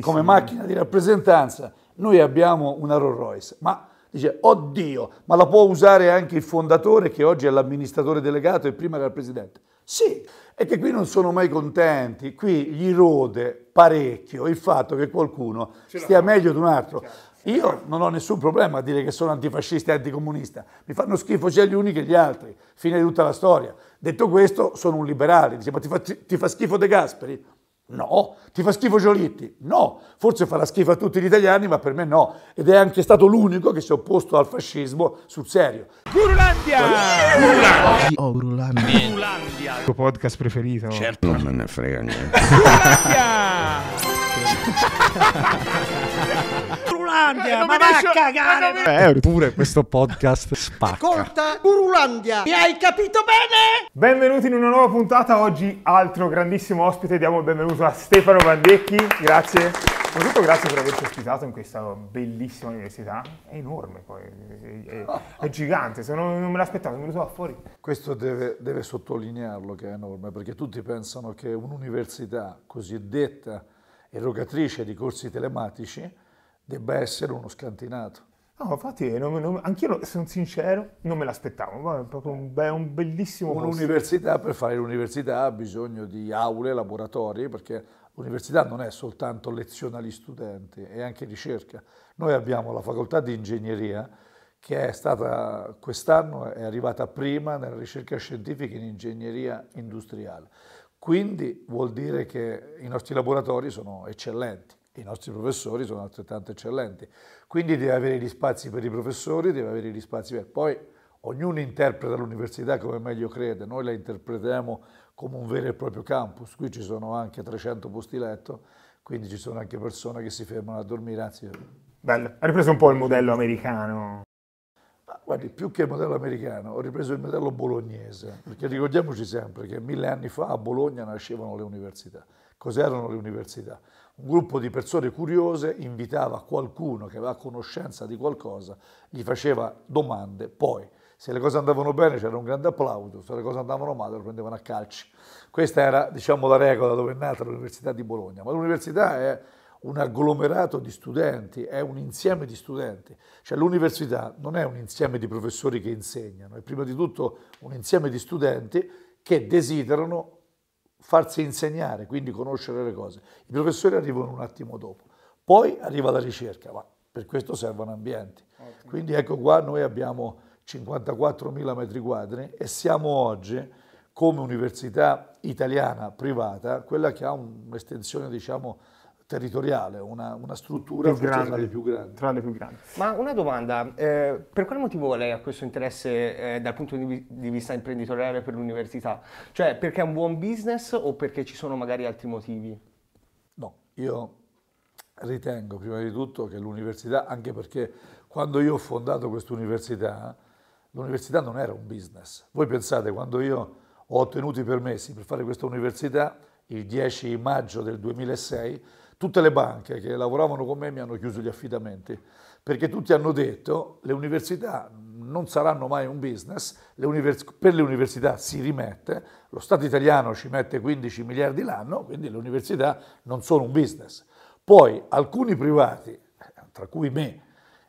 come macchina di rappresentanza, noi abbiamo una Rolls Royce, ma dice, oddio, ma la può usare anche il fondatore che oggi è l'amministratore delegato e prima era il presidente? Sì, è che qui non sono mai contenti, qui gli rode parecchio il fatto che qualcuno stia meglio di un altro. Io non ho nessun problema a dire che sono antifascista e anticomunista, mi fanno schifo sia gli uni che gli altri, fine di tutta la storia. Detto questo, sono un liberale, dice, ma ti fa, ti fa schifo De Gasperi? No. Ti fa schifo Giolitti? No. Forse farà schifo a tutti gli italiani, ma per me no. Ed è anche stato l'unico che si è opposto al fascismo sul serio. Gurulandia! Gurulandia! Oh, Gurulandia! Gurulandia! Il tuo podcast preferito? Certo. Non me ne frega niente. Gurulandia! Gurulandia! Ma va a cagare! Eh, pure questo podcast spacca. Ascolta, Gurulandia! Mi hai capito bene? Benvenuti in una nuova puntata. Oggi altro grandissimo ospite. Diamo il benvenuto a Stefano Bandecchi. Grazie. Soprattutto grazie per averci ospitato in questa bellissima università. È enorme poi, è, è, è gigante, se non, non me l'aspettavo, mi venuto fuori. Questo deve, deve sottolinearlo che è enorme, perché tutti pensano che un'università cosiddetta erogatrice di corsi telematici debba essere uno scantinato. No, infatti, non, non, anch'io sono sincero, non me l'aspettavo, è proprio un, be- un bellissimo Un'università, per fare l'università ha bisogno di aule, laboratori, perché l'università non è soltanto lezione agli studenti, è anche ricerca. Noi abbiamo la facoltà di ingegneria che è stata quest'anno, è arrivata prima nella ricerca scientifica in ingegneria industriale. Quindi vuol dire che i nostri laboratori sono eccellenti i nostri professori sono altrettanto eccellenti. Quindi deve avere gli spazi per i professori, deve avere gli spazi per... Poi ognuno interpreta l'università come meglio crede, noi la interpretiamo come un vero e proprio campus, qui ci sono anche 300 posti letto, quindi ci sono anche persone che si fermano a dormire, anzi... Bello, ha ripreso un po' il modello americano. Ma guardi, più che il modello americano, ho ripreso il modello bolognese, perché ricordiamoci sempre che mille anni fa a Bologna nascevano le università. Cos'erano le università? Un gruppo di persone curiose invitava qualcuno che aveva conoscenza di qualcosa, gli faceva domande, poi se le cose andavano bene c'era un grande applauso, se le cose andavano male lo prendevano a calci. Questa era diciamo, la regola dove è nata l'Università di Bologna, ma l'università è un agglomerato di studenti, è un insieme di studenti, cioè l'università non è un insieme di professori che insegnano, è prima di tutto un insieme di studenti che desiderano farsi insegnare, quindi conoscere le cose. I professori arrivano un attimo dopo, poi arriva la ricerca, ma per questo servono ambienti. Quindi ecco qua noi abbiamo 54.000 metri quadri e siamo oggi come università italiana privata, quella che ha un'estensione diciamo territoriale, una, una struttura più grande, tra le più grandi. Tra le più grandi. Ma una domanda, eh, per quale motivo lei ha questo interesse eh, dal punto di, di, vista imprenditoriale per l'università? Cioè perché è un buon business o perché ci sono magari altri motivi? No, io ritengo prima di tutto che l'università, anche perché quando io ho fondato questa università, l'università non era un business. Voi pensate, quando io ho ottenuto i permessi per fare questa università, il 10 maggio del 2006, Tutte le banche che lavoravano con me mi hanno chiuso gli affidamenti perché tutti hanno detto le università non saranno mai un business, le per le università si rimette, lo Stato italiano ci mette 15 miliardi l'anno, quindi le università non sono un business. Poi alcuni privati, tra cui me,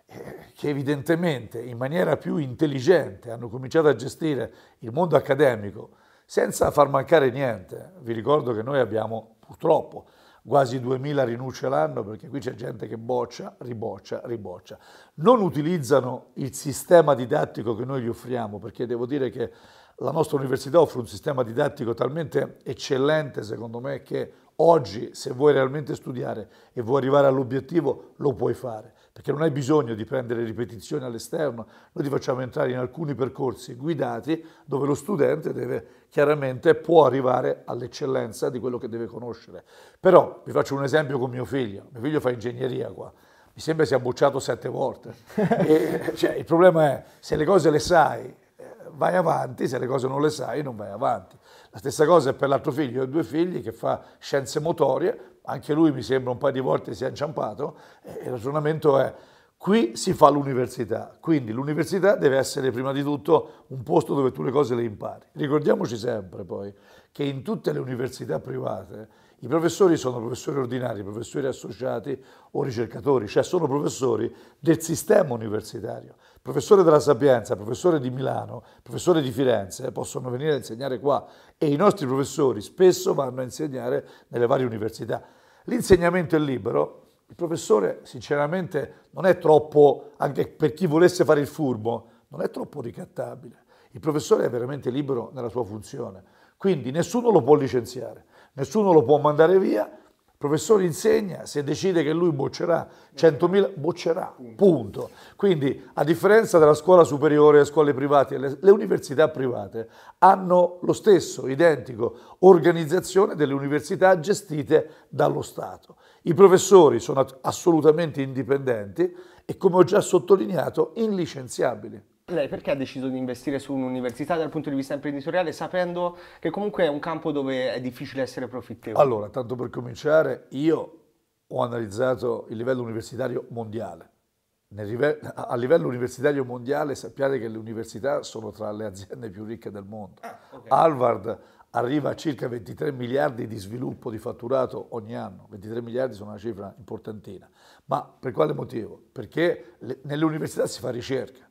eh, che evidentemente in maniera più intelligente hanno cominciato a gestire il mondo accademico senza far mancare niente. Vi ricordo che noi abbiamo purtroppo quasi 2000 rinunce l'anno perché qui c'è gente che boccia, riboccia, riboccia. Non utilizzano il sistema didattico che noi gli offriamo perché devo dire che la nostra università offre un sistema didattico talmente eccellente secondo me che oggi se vuoi realmente studiare e vuoi arrivare all'obiettivo lo puoi fare perché non hai bisogno di prendere ripetizioni all'esterno, noi ti facciamo entrare in alcuni percorsi guidati dove lo studente deve chiaramente può arrivare all'eccellenza di quello che deve conoscere. Però vi faccio un esempio con mio figlio, mio figlio fa ingegneria qua, mi sembra sia bocciato sette volte. e, cioè, il problema è se le cose le sai eh, vai avanti, se le cose non le sai non vai avanti. La stessa cosa è per l'altro figlio, ho due figli che fa scienze motorie, anche lui mi sembra un paio di volte si è inciampato, il ragionamento è qui si fa l'università, quindi l'università deve essere prima di tutto un posto dove tu le cose le impari. Ricordiamoci sempre poi che in tutte le università private I professori sono professori ordinari, professori associati o ricercatori, cioè sono professori del sistema universitario. Professore della Sapienza, professore di Milano, professore di Firenze possono venire a insegnare qua e i nostri professori spesso vanno a insegnare nelle varie università. L'insegnamento è libero, il professore sinceramente non è troppo, anche per chi volesse fare il furbo, non è troppo ricattabile. Il professore è veramente libero nella sua funzione, quindi nessuno lo può licenziare, nessuno lo può mandare via, professore insegna, se decide che lui boccerà 100.000, boccerà, punto. Quindi a differenza della scuola superiore, le scuole private, le, le università private hanno lo stesso, identico, organizzazione delle università gestite dallo Stato. I professori sono assolutamente indipendenti e, come ho già sottolineato, inlicenziabili. Lei perché ha deciso di investire su un'università dal punto di vista imprenditoriale sapendo che comunque è un campo dove è difficile essere profittevoli? Allora, tanto per cominciare, io ho analizzato il livello universitario mondiale. a livello universitario mondiale sappiate che le università sono tra le aziende più ricche del mondo. Ah, okay. Harvard arriva a circa 23 miliardi di sviluppo di fatturato ogni anno. 23 miliardi sono una cifra importantina. Ma per quale motivo? Perché le, nelle università si fa ricerca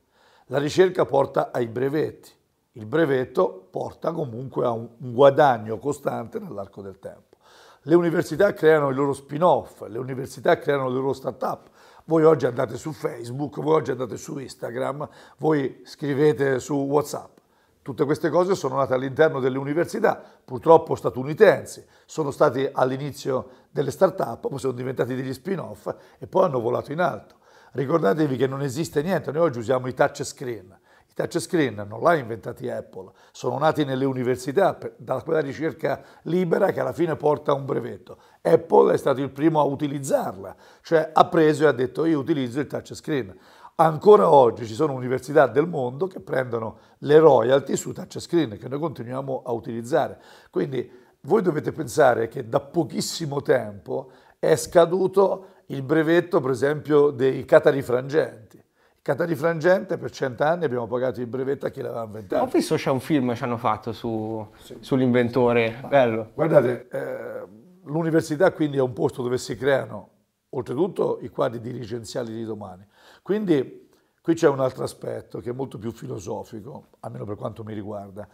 la ricerca porta ai brevetti, il brevetto porta comunque a un, guadagno costante nell'arco del tempo. Le università creano i loro spin-off, le università creano le loro start-up. Voi oggi andate su Facebook, voi oggi andate su Instagram, voi scrivete su WhatsApp. Tutte queste cose sono nate all'interno delle università, purtroppo statunitensi, sono stati all'inizio delle start-up, poi sono diventati degli spin-off e poi hanno volato in alto. Ricordatevi che non esiste niente, noi oggi usiamo i touchscreen. I touchscreen non l'ha inventati Apple, sono nati nelle università da quella ricerca libera che alla fine porta a un brevetto. Apple è stato il primo a utilizzarla, cioè ha preso e ha detto io utilizzo il touchscreen. Ancora oggi ci sono università del mondo che prendono le royalty su touchscreen che noi continuiamo a utilizzare. Quindi voi dovete pensare che da pochissimo tempo è scaduto il brevetto, per esempio, dei catarifrangenti. Il catarifrangente per cent'anni abbiamo pagato il brevetto a chi l'aveva inventato. Ho visto c'è un film che ci hanno fatto su, sì. sull'inventore, bello. Guardate, eh, l'università quindi è un posto dove si creano oltretutto i quadri dirigenziali di domani. Quindi qui c'è un altro aspetto che è molto più filosofico, almeno per quanto mi riguarda.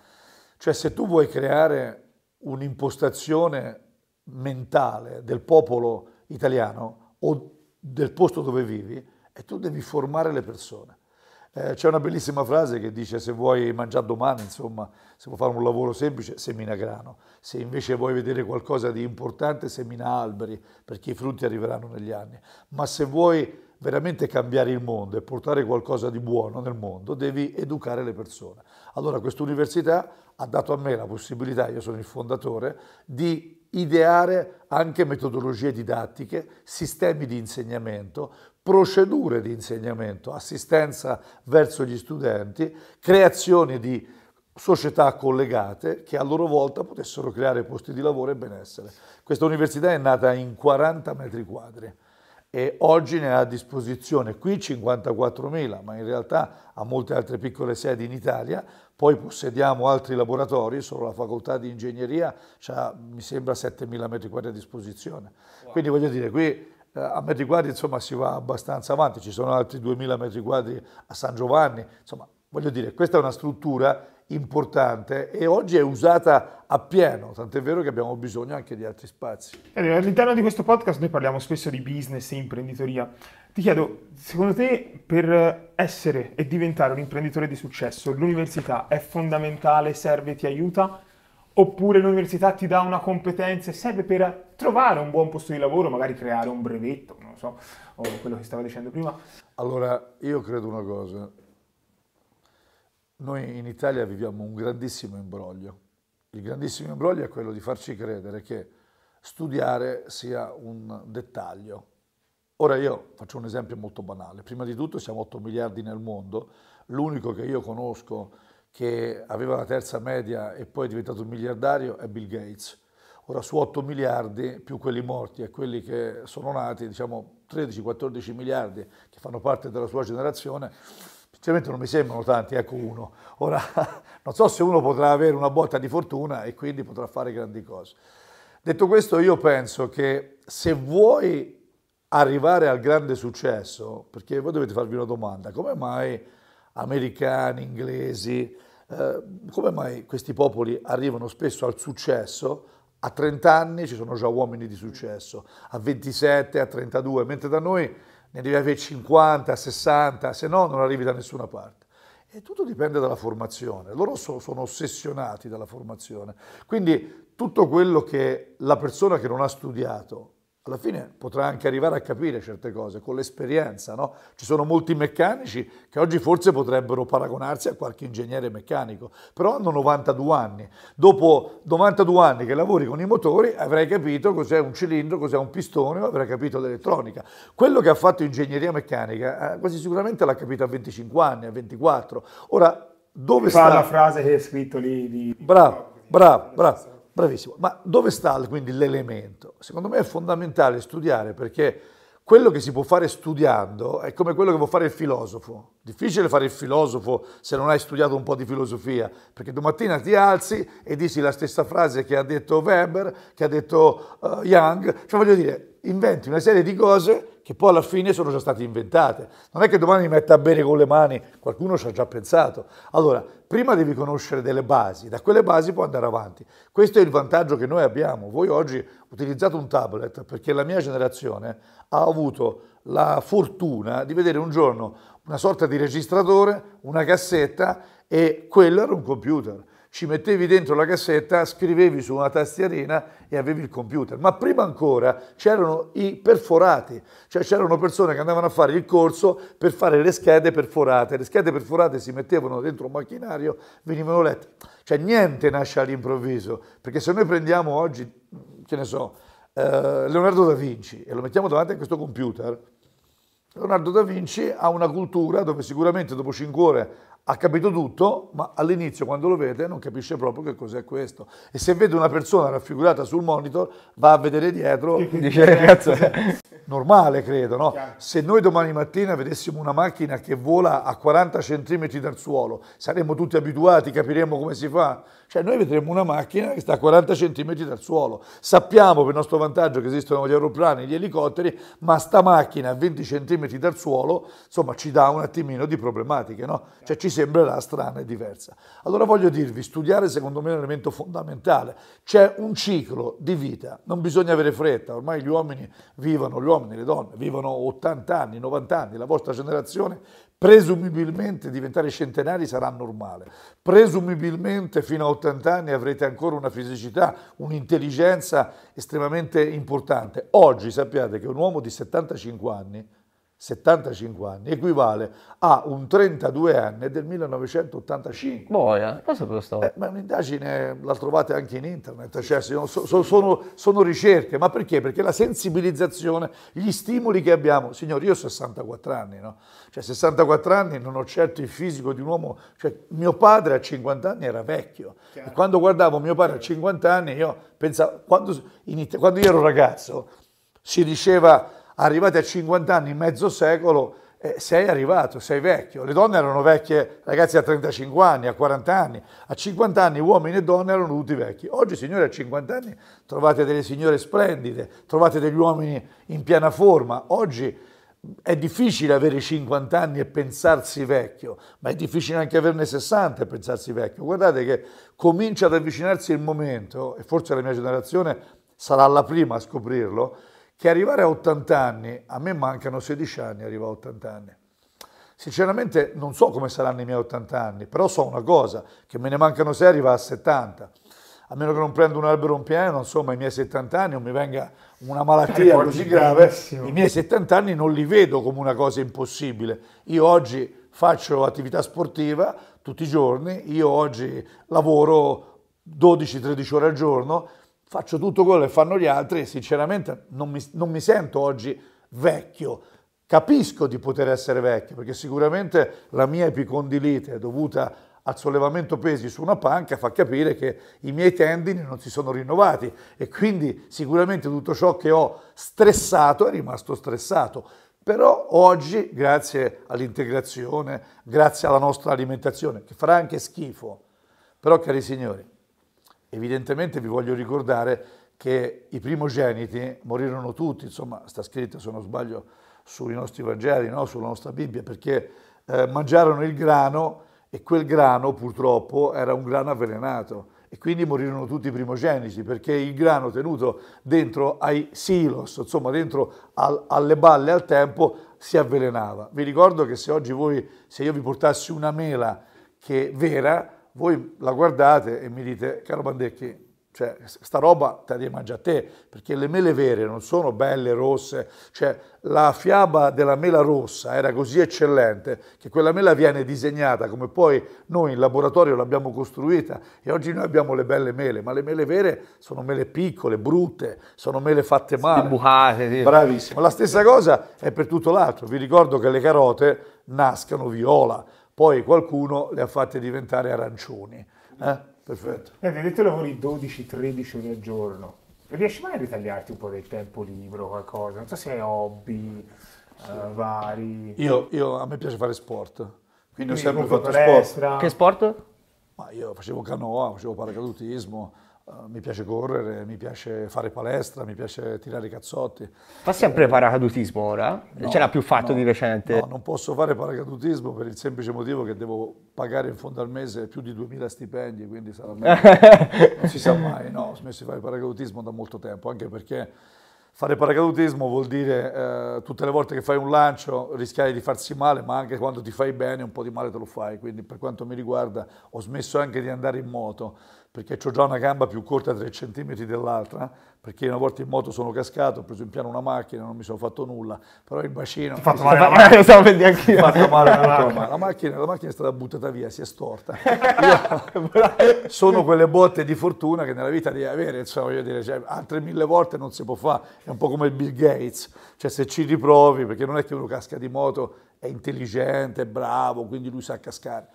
Cioè se tu vuoi creare un'impostazione mentale del popolo italiano, o del posto dove vivi e tu devi formare le persone. Eh, c'è una bellissima frase che dice se vuoi mangiare domani, insomma, se vuoi fare un lavoro semplice, semina grano. Se invece vuoi vedere qualcosa di importante, semina alberi, perché i frutti arriveranno negli anni. Ma se vuoi veramente cambiare il mondo e portare qualcosa di buono nel mondo, devi educare le persone. Allora questa università ha dato a me la possibilità, io sono il fondatore, di ideare anche metodologie didattiche, sistemi di insegnamento, procedure di insegnamento, assistenza verso gli studenti, creazione di società collegate che a loro volta potessero creare posti di lavoro e benessere. Questa università è nata in 40 metri quadri e oggi ne ha a disposizione qui 54.000, ma in realtà ha molte altre piccole sedi in Italia, poi possediamo altri laboratori, solo la facoltà di ingegneria ha, mi sembra, 7.000 metri quadri a disposizione. Wow. Quindi voglio dire, qui eh, a metri quadri insomma si va abbastanza avanti, ci sono altri 2.000 metri quadri a San Giovanni, insomma voglio dire, questa è una struttura importante e oggi è usata a pieno, tant'è vero che abbiamo bisogno anche di altri spazi. All'interno di questo podcast noi parliamo spesso di business e imprenditoria. Ti chiedo, secondo te per essere e diventare un imprenditore di successo l'università è fondamentale, serve, ti aiuta? Oppure l'università ti dà una competenza e serve per trovare un buon posto di lavoro, magari creare un brevetto, non lo so, o quello che stava dicendo prima? Allora, io credo una cosa, noi in Italia viviamo un grandissimo imbroglio. Il grandissimo imbroglio è quello di farci credere che studiare sia un dettaglio. Ora io faccio un esempio molto banale. Prima di tutto siamo 8 miliardi nel mondo, l'unico che io conosco che aveva la terza media e poi è diventato un miliardario è Bill Gates. Ora su 8 miliardi, più quelli morti e quelli che sono nati, diciamo 13-14 miliardi che fanno parte della sua generazione, Sinceramente non mi sembrano tanti, ecco uno. Ora, non so se uno potrà avere una botta di fortuna e quindi potrà fare grandi cose. Detto questo, io penso che se vuoi arrivare al grande successo, perché voi dovete farvi una domanda, come mai americani, inglesi, eh, come mai questi popoli arrivano spesso al successo? A 30 anni ci sono già uomini di successo, a 27, a 32, mentre da noi ne devi avere 50, 60, se no non arrivi da nessuna parte. E tutto dipende dalla formazione, loro so, sono ossessionati dalla formazione. Quindi tutto quello che la persona che non ha studiato alla fine potrà anche arrivare a capire certe cose con l'esperienza. No? Ci sono molti meccanici che oggi forse potrebbero paragonarsi a qualche ingegnere meccanico, però hanno 92 anni. Dopo 92 anni che lavori con i motori avrai capito cos'è un cilindro, cos'è un pistone, avrai capito l'elettronica. Quello che ha fatto ingegneria meccanica eh, quasi sicuramente l'ha capito a 25 anni, a 24. Ora, dove Fa sta... la frase che è scritto lì di... Bravo, bravo, bravo. Bravissimo, ma dove sta quindi l'elemento? Secondo me è fondamentale studiare perché quello che si può fare studiando è come quello che può fare il filosofo. Difficile fare il filosofo se non hai studiato un po' di filosofia, perché domattina ti alzi e dici la stessa frase che ha detto Weber, che ha detto uh, Young, cioè voglio dire, inventi una serie di cose che poi alla fine sono già state inventate. Non è che domani mi metta a bere con le mani, qualcuno ci ha già pensato. Allora, prima devi conoscere delle basi, da quelle basi puoi andare avanti. Questo è il vantaggio che noi abbiamo. Voi oggi utilizzate un tablet perché la mia generazione ha avuto la fortuna di vedere un giorno una sorta di registratore, una cassetta e quello era un computer ci mettevi dentro la cassetta, scrivevi su una tastierina e avevi il computer. Ma prima ancora c'erano i perforati, cioè c'erano persone che andavano a fare il corso per fare le schede perforate. Le schede perforate si mettevano dentro un macchinario, venivano lette. Cioè niente nasce all'improvviso, perché se noi prendiamo oggi, che ne so, eh, Leonardo da Vinci e lo mettiamo davanti a questo computer, Leonardo da Vinci ha una cultura dove sicuramente dopo 5 ore ha capito tutto, ma all'inizio quando lo vede non capisce proprio che cos'è questo. E se vede una persona raffigurata sul monitor, va a vedere dietro, dice cazzo, normale credo, no? Se noi domani mattina vedessimo una macchina che vola a 40 cm dal suolo, saremmo tutti abituati, capiremmo come si fa. Cioè noi vedremo una macchina che sta a 40 cm dal suolo. Sappiamo per nostro vantaggio che esistono gli aeroplani, gli elicotteri, ma sta macchina a 20 cm dal suolo, insomma, ci dà un attimino di problematiche, no? Cioè ci sembrerà strana e diversa. Allora voglio dirvi, studiare secondo me è un elemento fondamentale. C'è un ciclo di vita, non bisogna avere fretta, ormai gli uomini vivono, gli uomini, le donne, vivono 80 anni, 90 anni, la vostra generazione presumibilmente diventare centenari sarà normale, presumibilmente fino a 80 anni avrete ancora una fisicità, un'intelligenza estremamente importante. Oggi sappiate che un uomo di 75 anni 75 anni, equivale a un 32 anni del 1985. Boia, cosa questo? Eh, ma un'indagine la trovate anche in internet, cioè sono, sono, sono, ricerche, ma perché? Perché la sensibilizzazione, gli stimoli che abbiamo, signori io ho 64 anni, no? Cioè 64 anni non ho certo il fisico di un uomo, cioè mio padre a 50 anni era vecchio, e quando guardavo mio padre a 50 anni io pensavo, quando, in, quando io ero ragazzo si diceva arrivati a 50 anni, mezzo secolo, eh, sei arrivato, sei vecchio. Le donne erano vecchie, ragazzi a 35 anni, a 40 anni, a 50 anni uomini e donne erano tutti vecchi. Oggi, signori, a 50 anni trovate delle signore splendide, trovate degli uomini in piena forma. Oggi è difficile avere 50 anni e pensarsi vecchio, ma è difficile anche averne 60 e pensarsi vecchio. Guardate che comincia ad avvicinarsi il momento, e forse la mia generazione sarà la prima a scoprirlo, che arrivare a 80 anni, a me mancano 16 anni, arrivo a 80 anni. Sinceramente non so come saranno i miei 80 anni, però so una cosa, che me ne mancano 6 arriva a 70. A meno che non prenda un albero in pieno, insomma, i miei 70 anni non mi venga una malattia così grave, i miei 70 anni non li vedo come una cosa impossibile. Io oggi faccio attività sportiva tutti i giorni, io oggi lavoro 12-13 ore al giorno, faccio tutto quello che fanno gli altri e sinceramente non mi, non mi sento oggi vecchio. Capisco di poter essere vecchio perché sicuramente la mia epicondilite dovuta al sollevamento pesi su una panca fa capire che i miei tendini non si sono rinnovati e quindi sicuramente tutto ciò che ho stressato è rimasto stressato. Però oggi, grazie all'integrazione, grazie alla nostra alimentazione, che farà anche schifo, però cari signori, Evidentemente vi voglio ricordare che i primogeniti morirono tutti, insomma sta scritto se non sbaglio sui nostri Vangeli, no? sulla nostra Bibbia, perché eh, mangiarono il grano e quel grano purtroppo era un grano avvelenato e quindi morirono tutti i primogeniti perché il grano tenuto dentro ai silos, insomma dentro al, alle balle al tempo, si avvelenava. Vi ricordo che se oggi voi, se io vi portassi una mela che vera, voi la guardate e mi dite, caro Bandecchi, cioè, sta roba te la devi mangiare a te, perché le mele vere non sono belle, rosse. Cioè, la fiaba della mela rossa era così eccellente che quella mela viene disegnata come poi noi in laboratorio l'abbiamo costruita e oggi noi abbiamo le belle mele, ma le mele vere sono mele piccole, brutte, sono mele fatte male. Bucate, sì. Bravissimo. La stessa cosa è per tutto l'altro. Vi ricordo che le carote nascano viola, poi qualcuno le ha fatte diventare arancioni. Eh? Perfetto. Eh, hai detto lavori 12-13 ore al giorno. Riesci mai a ritagliarti un po' del tempo libero, qualcosa? Non so se hai hobby eh, vari. Io, io- a me piace fare sport, quindi ho Quindi sempre comunque fatto sport. Che sport? Ma io facevo canoa, facevo paracadutismo, eh, mi piace correre, mi piace fare palestra, mi piace tirare i cazzotti. Fa sempre paracadutismo ora? No, Ce l'ha più fatto no, di recente? No, non posso fare paracadutismo per il semplice motivo che devo pagare in fondo al mese più di 2000 stipendi, quindi sarà meglio. non si sa mai, no, ho smesso di fare paracadutismo da molto tempo, anche perché fare paracadutismo vuol dire eh, tutte le volte che fai un lancio rischiare di farsi male, ma anche quando ti fai bene un po' di male te lo fai, quindi per quanto mi riguarda ho smesso anche di andare in moto, perché ho già una gamba più corta 3 cm dell'altra, perché una volta in moto sono cascato, ho preso in piano una macchina, non mi sono fatto nulla, però il bacino... fatto mi si- male la Lo stavo per dire anch'io. fatto male male. La macchina, la macchina è stata buttata via, si è storta. Sono quelle botte di fortuna che nella vita devi avere, insomma, voglio dire, cioè, altre mille volte non si può fare, è un po' come il Bill Gates, cioè se ci riprovi, perché non è che uno casca di moto, è intelligente, è bravo, quindi lui sa cascare.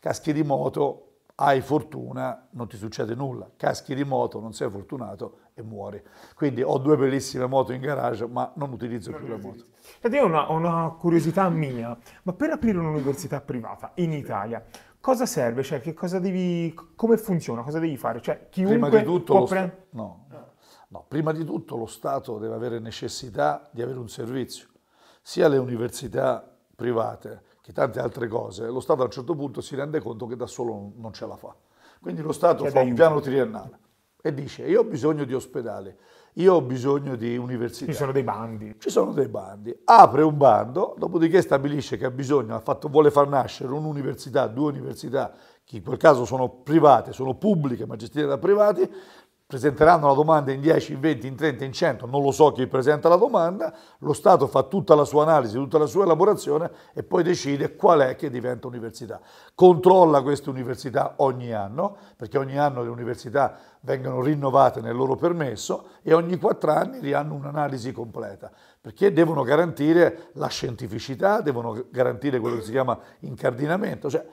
Caschi di moto, hai fortuna, non ti succede nulla. Caschi di moto, non sei fortunato e muori. Quindi ho due bellissime moto in garage, ma non utilizzo più le moto. Io ho una, una curiosità mia, ma per aprire un'università privata in Italia, cosa serve? Cioè, che cosa devi, come funziona? Cosa devi fare? Cioè, chiunque Prima di, tutto può lo pre- Sta- no, no, prima di tutto lo Stato deve avere necessità di avere un servizio, sia le università private che tante altre cose. Lo Stato a un certo punto si rende conto che da solo non- ce la fa. Quindi lo Stato Chiede fa un piano triennale e dice io ho bisogno di ospedali, io ho bisogno di università. Ci sono dei bandi. Ci sono dei bandi, apre un bando, dopodiché stabilisce che ha bisogno, ha fatto, vuole far nascere un'università, due università, che in quel caso sono private, sono pubbliche ma gestite da privati, presenteranno la domanda in 10, in 20, in 30, in 100, non lo so chi presenta la domanda, lo Stato fa tutta la sua analisi, tutta la sua elaborazione e poi decide qual è che diventa università. Controlla queste università ogni anno, perché ogni anno le università vengono rinnovate nel loro permesso e ogni quattro anni rihanno un'analisi completa, perché devono garantire la scientificità, devono garantire quello che si chiama incardinamento, cioè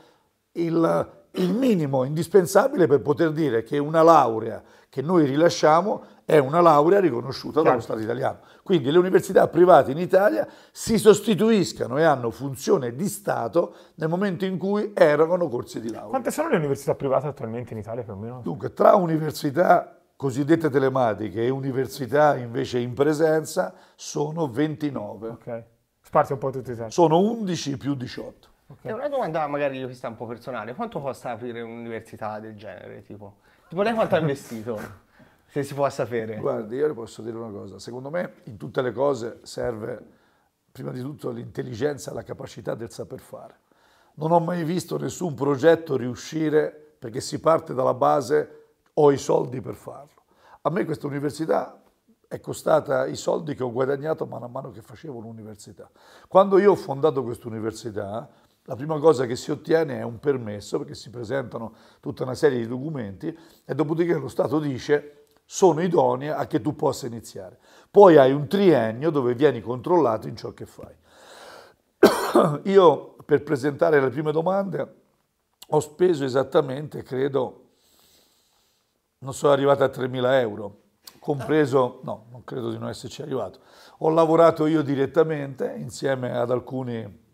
il, il minimo indispensabile per poter dire che una laurea che noi rilasciamo è una laurea riconosciuta dallo Stato italiano. Quindi le università private in Italia si sostituiscano e hanno funzione di Stato nel momento in cui erogano corsi di laurea. Quante sono le università private attualmente in Italia più o meno? Dunque, tra università cosiddette telematiche e università invece in presenza sono 29. Ok. Sparsi un po' tutti i Italia. Sono 11 più 18. È una domanda magari questa un po' personale. Quanto costa aprire un'università del genere? Tipo, tipo lei quanto ha investito? Se si può sapere. Guardi, io le posso dire una cosa, secondo me in tutte le cose serve prima di tutto l'intelligenza e la capacità del saper fare. Non ho mai visto nessun progetto riuscire perché si parte dalla base ho i soldi per farlo. A me questa università è costata i soldi che ho guadagnato man mano che facevo l'università. Quando io ho fondato questa università, la prima cosa che si ottiene è un permesso perché si presentano tutta una serie di documenti e dopodiché lo Stato dice sono idonee a che tu possa iniziare. Poi hai un triennio dove vieni controllato in ciò che fai. Io per presentare le prime domande ho speso esattamente, credo, non sono arrivato a 3.000 euro, compreso, no, non credo di non esserci arrivato. Ho lavorato io direttamente insieme ad, alcuni,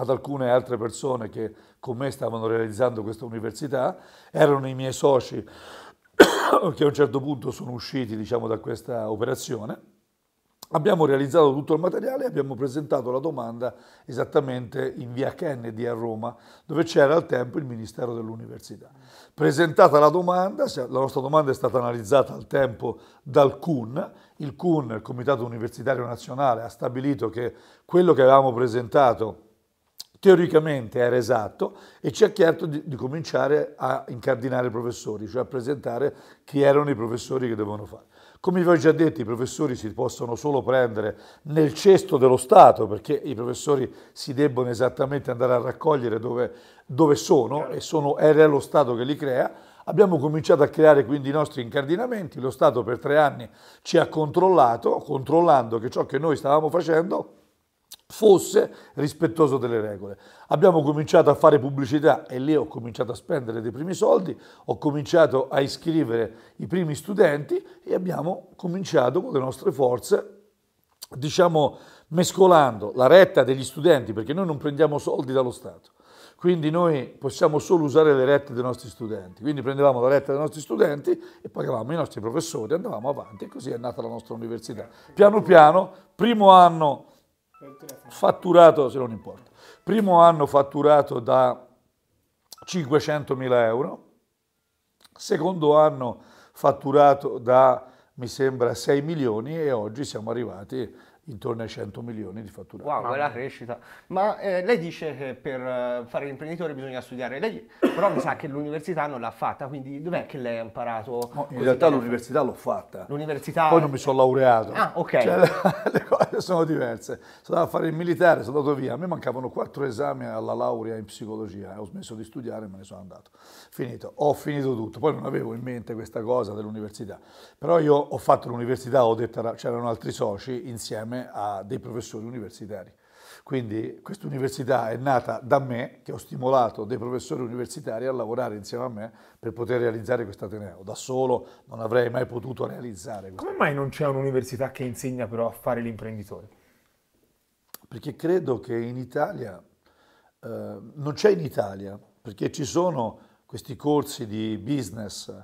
ad alcune altre persone che con me stavano realizzando questa università, erano i miei soci che a un certo punto sono usciti diciamo, da questa operazione. Abbiamo realizzato tutto il materiale e abbiamo presentato la domanda esattamente in via Kennedy a Roma, dove c'era al tempo il Ministero dell'Università. Presentata la domanda, la nostra domanda è stata analizzata al tempo dal CUN, il CUN, il Comitato Universitario Nazionale, ha stabilito che quello che avevamo presentato teoricamente era esatto e ci ha chiesto di, di, cominciare a incardinare i professori, cioè a presentare chi erano i professori che devono fare. Come vi ho già detto, i professori si possono solo prendere nel cesto dello Stato, perché i professori si debbono esattamente andare a raccogliere dove, dove sono e sono, è lo Stato che li crea. Abbiamo cominciato a creare quindi i nostri incardinamenti, lo Stato per tre anni ci ha controllato, controllando che ciò che noi stavamo facendo fosse rispettoso delle regole. Abbiamo cominciato a fare pubblicità e lì ho cominciato a spendere dei primi soldi, ho cominciato a iscrivere i primi studenti e abbiamo cominciato con le nostre forze, diciamo, mescolando la retta degli studenti, perché noi non prendiamo soldi dallo Stato. Quindi noi possiamo solo usare le rette dei nostri studenti. Quindi prendevamo la retta dei nostri studenti e pagavamo i nostri professori, andavamo avanti e così è nata la nostra università. Piano piano, primo anno fatturato, se non importa, primo anno fatturato da 500.000 euro, secondo anno fatturato da, mi sembra, 6 milioni e oggi siamo arrivati intorno ai 100 milioni di fatturato. Wow, quella crescita. Ma eh, lei dice che per eh, fare l'imprenditore bisogna studiare, lei, però mi sa che l'università non l'ha fatta, quindi dov'è che lei ha imparato? No, in realtà l'università l'ho fatta. L'università... Poi non mi sono laureato. Ah, ok. Cioè, le cose sono diverse. Sono andato a fare il militare, sono andato via. A me mancavano quattro esami alla laurea in psicologia. Ho smesso di studiare e me ne sono andato. Finito. Ho finito tutto. Poi non avevo in mente questa cosa dell'università. Però io ho fatto l'università, ho detto, c'erano altri soci insieme a dei professori universitari. Quindi questa università è nata da me, che ho stimolato dei professori universitari a lavorare insieme a me per poter realizzare questo Ateneo. Da solo non avrei mai potuto realizzare questo. Come mai non c'è un'università che insegna però a fare l'imprenditore? Perché credo che in Italia, eh, non c'è in Italia, perché ci sono questi corsi di business,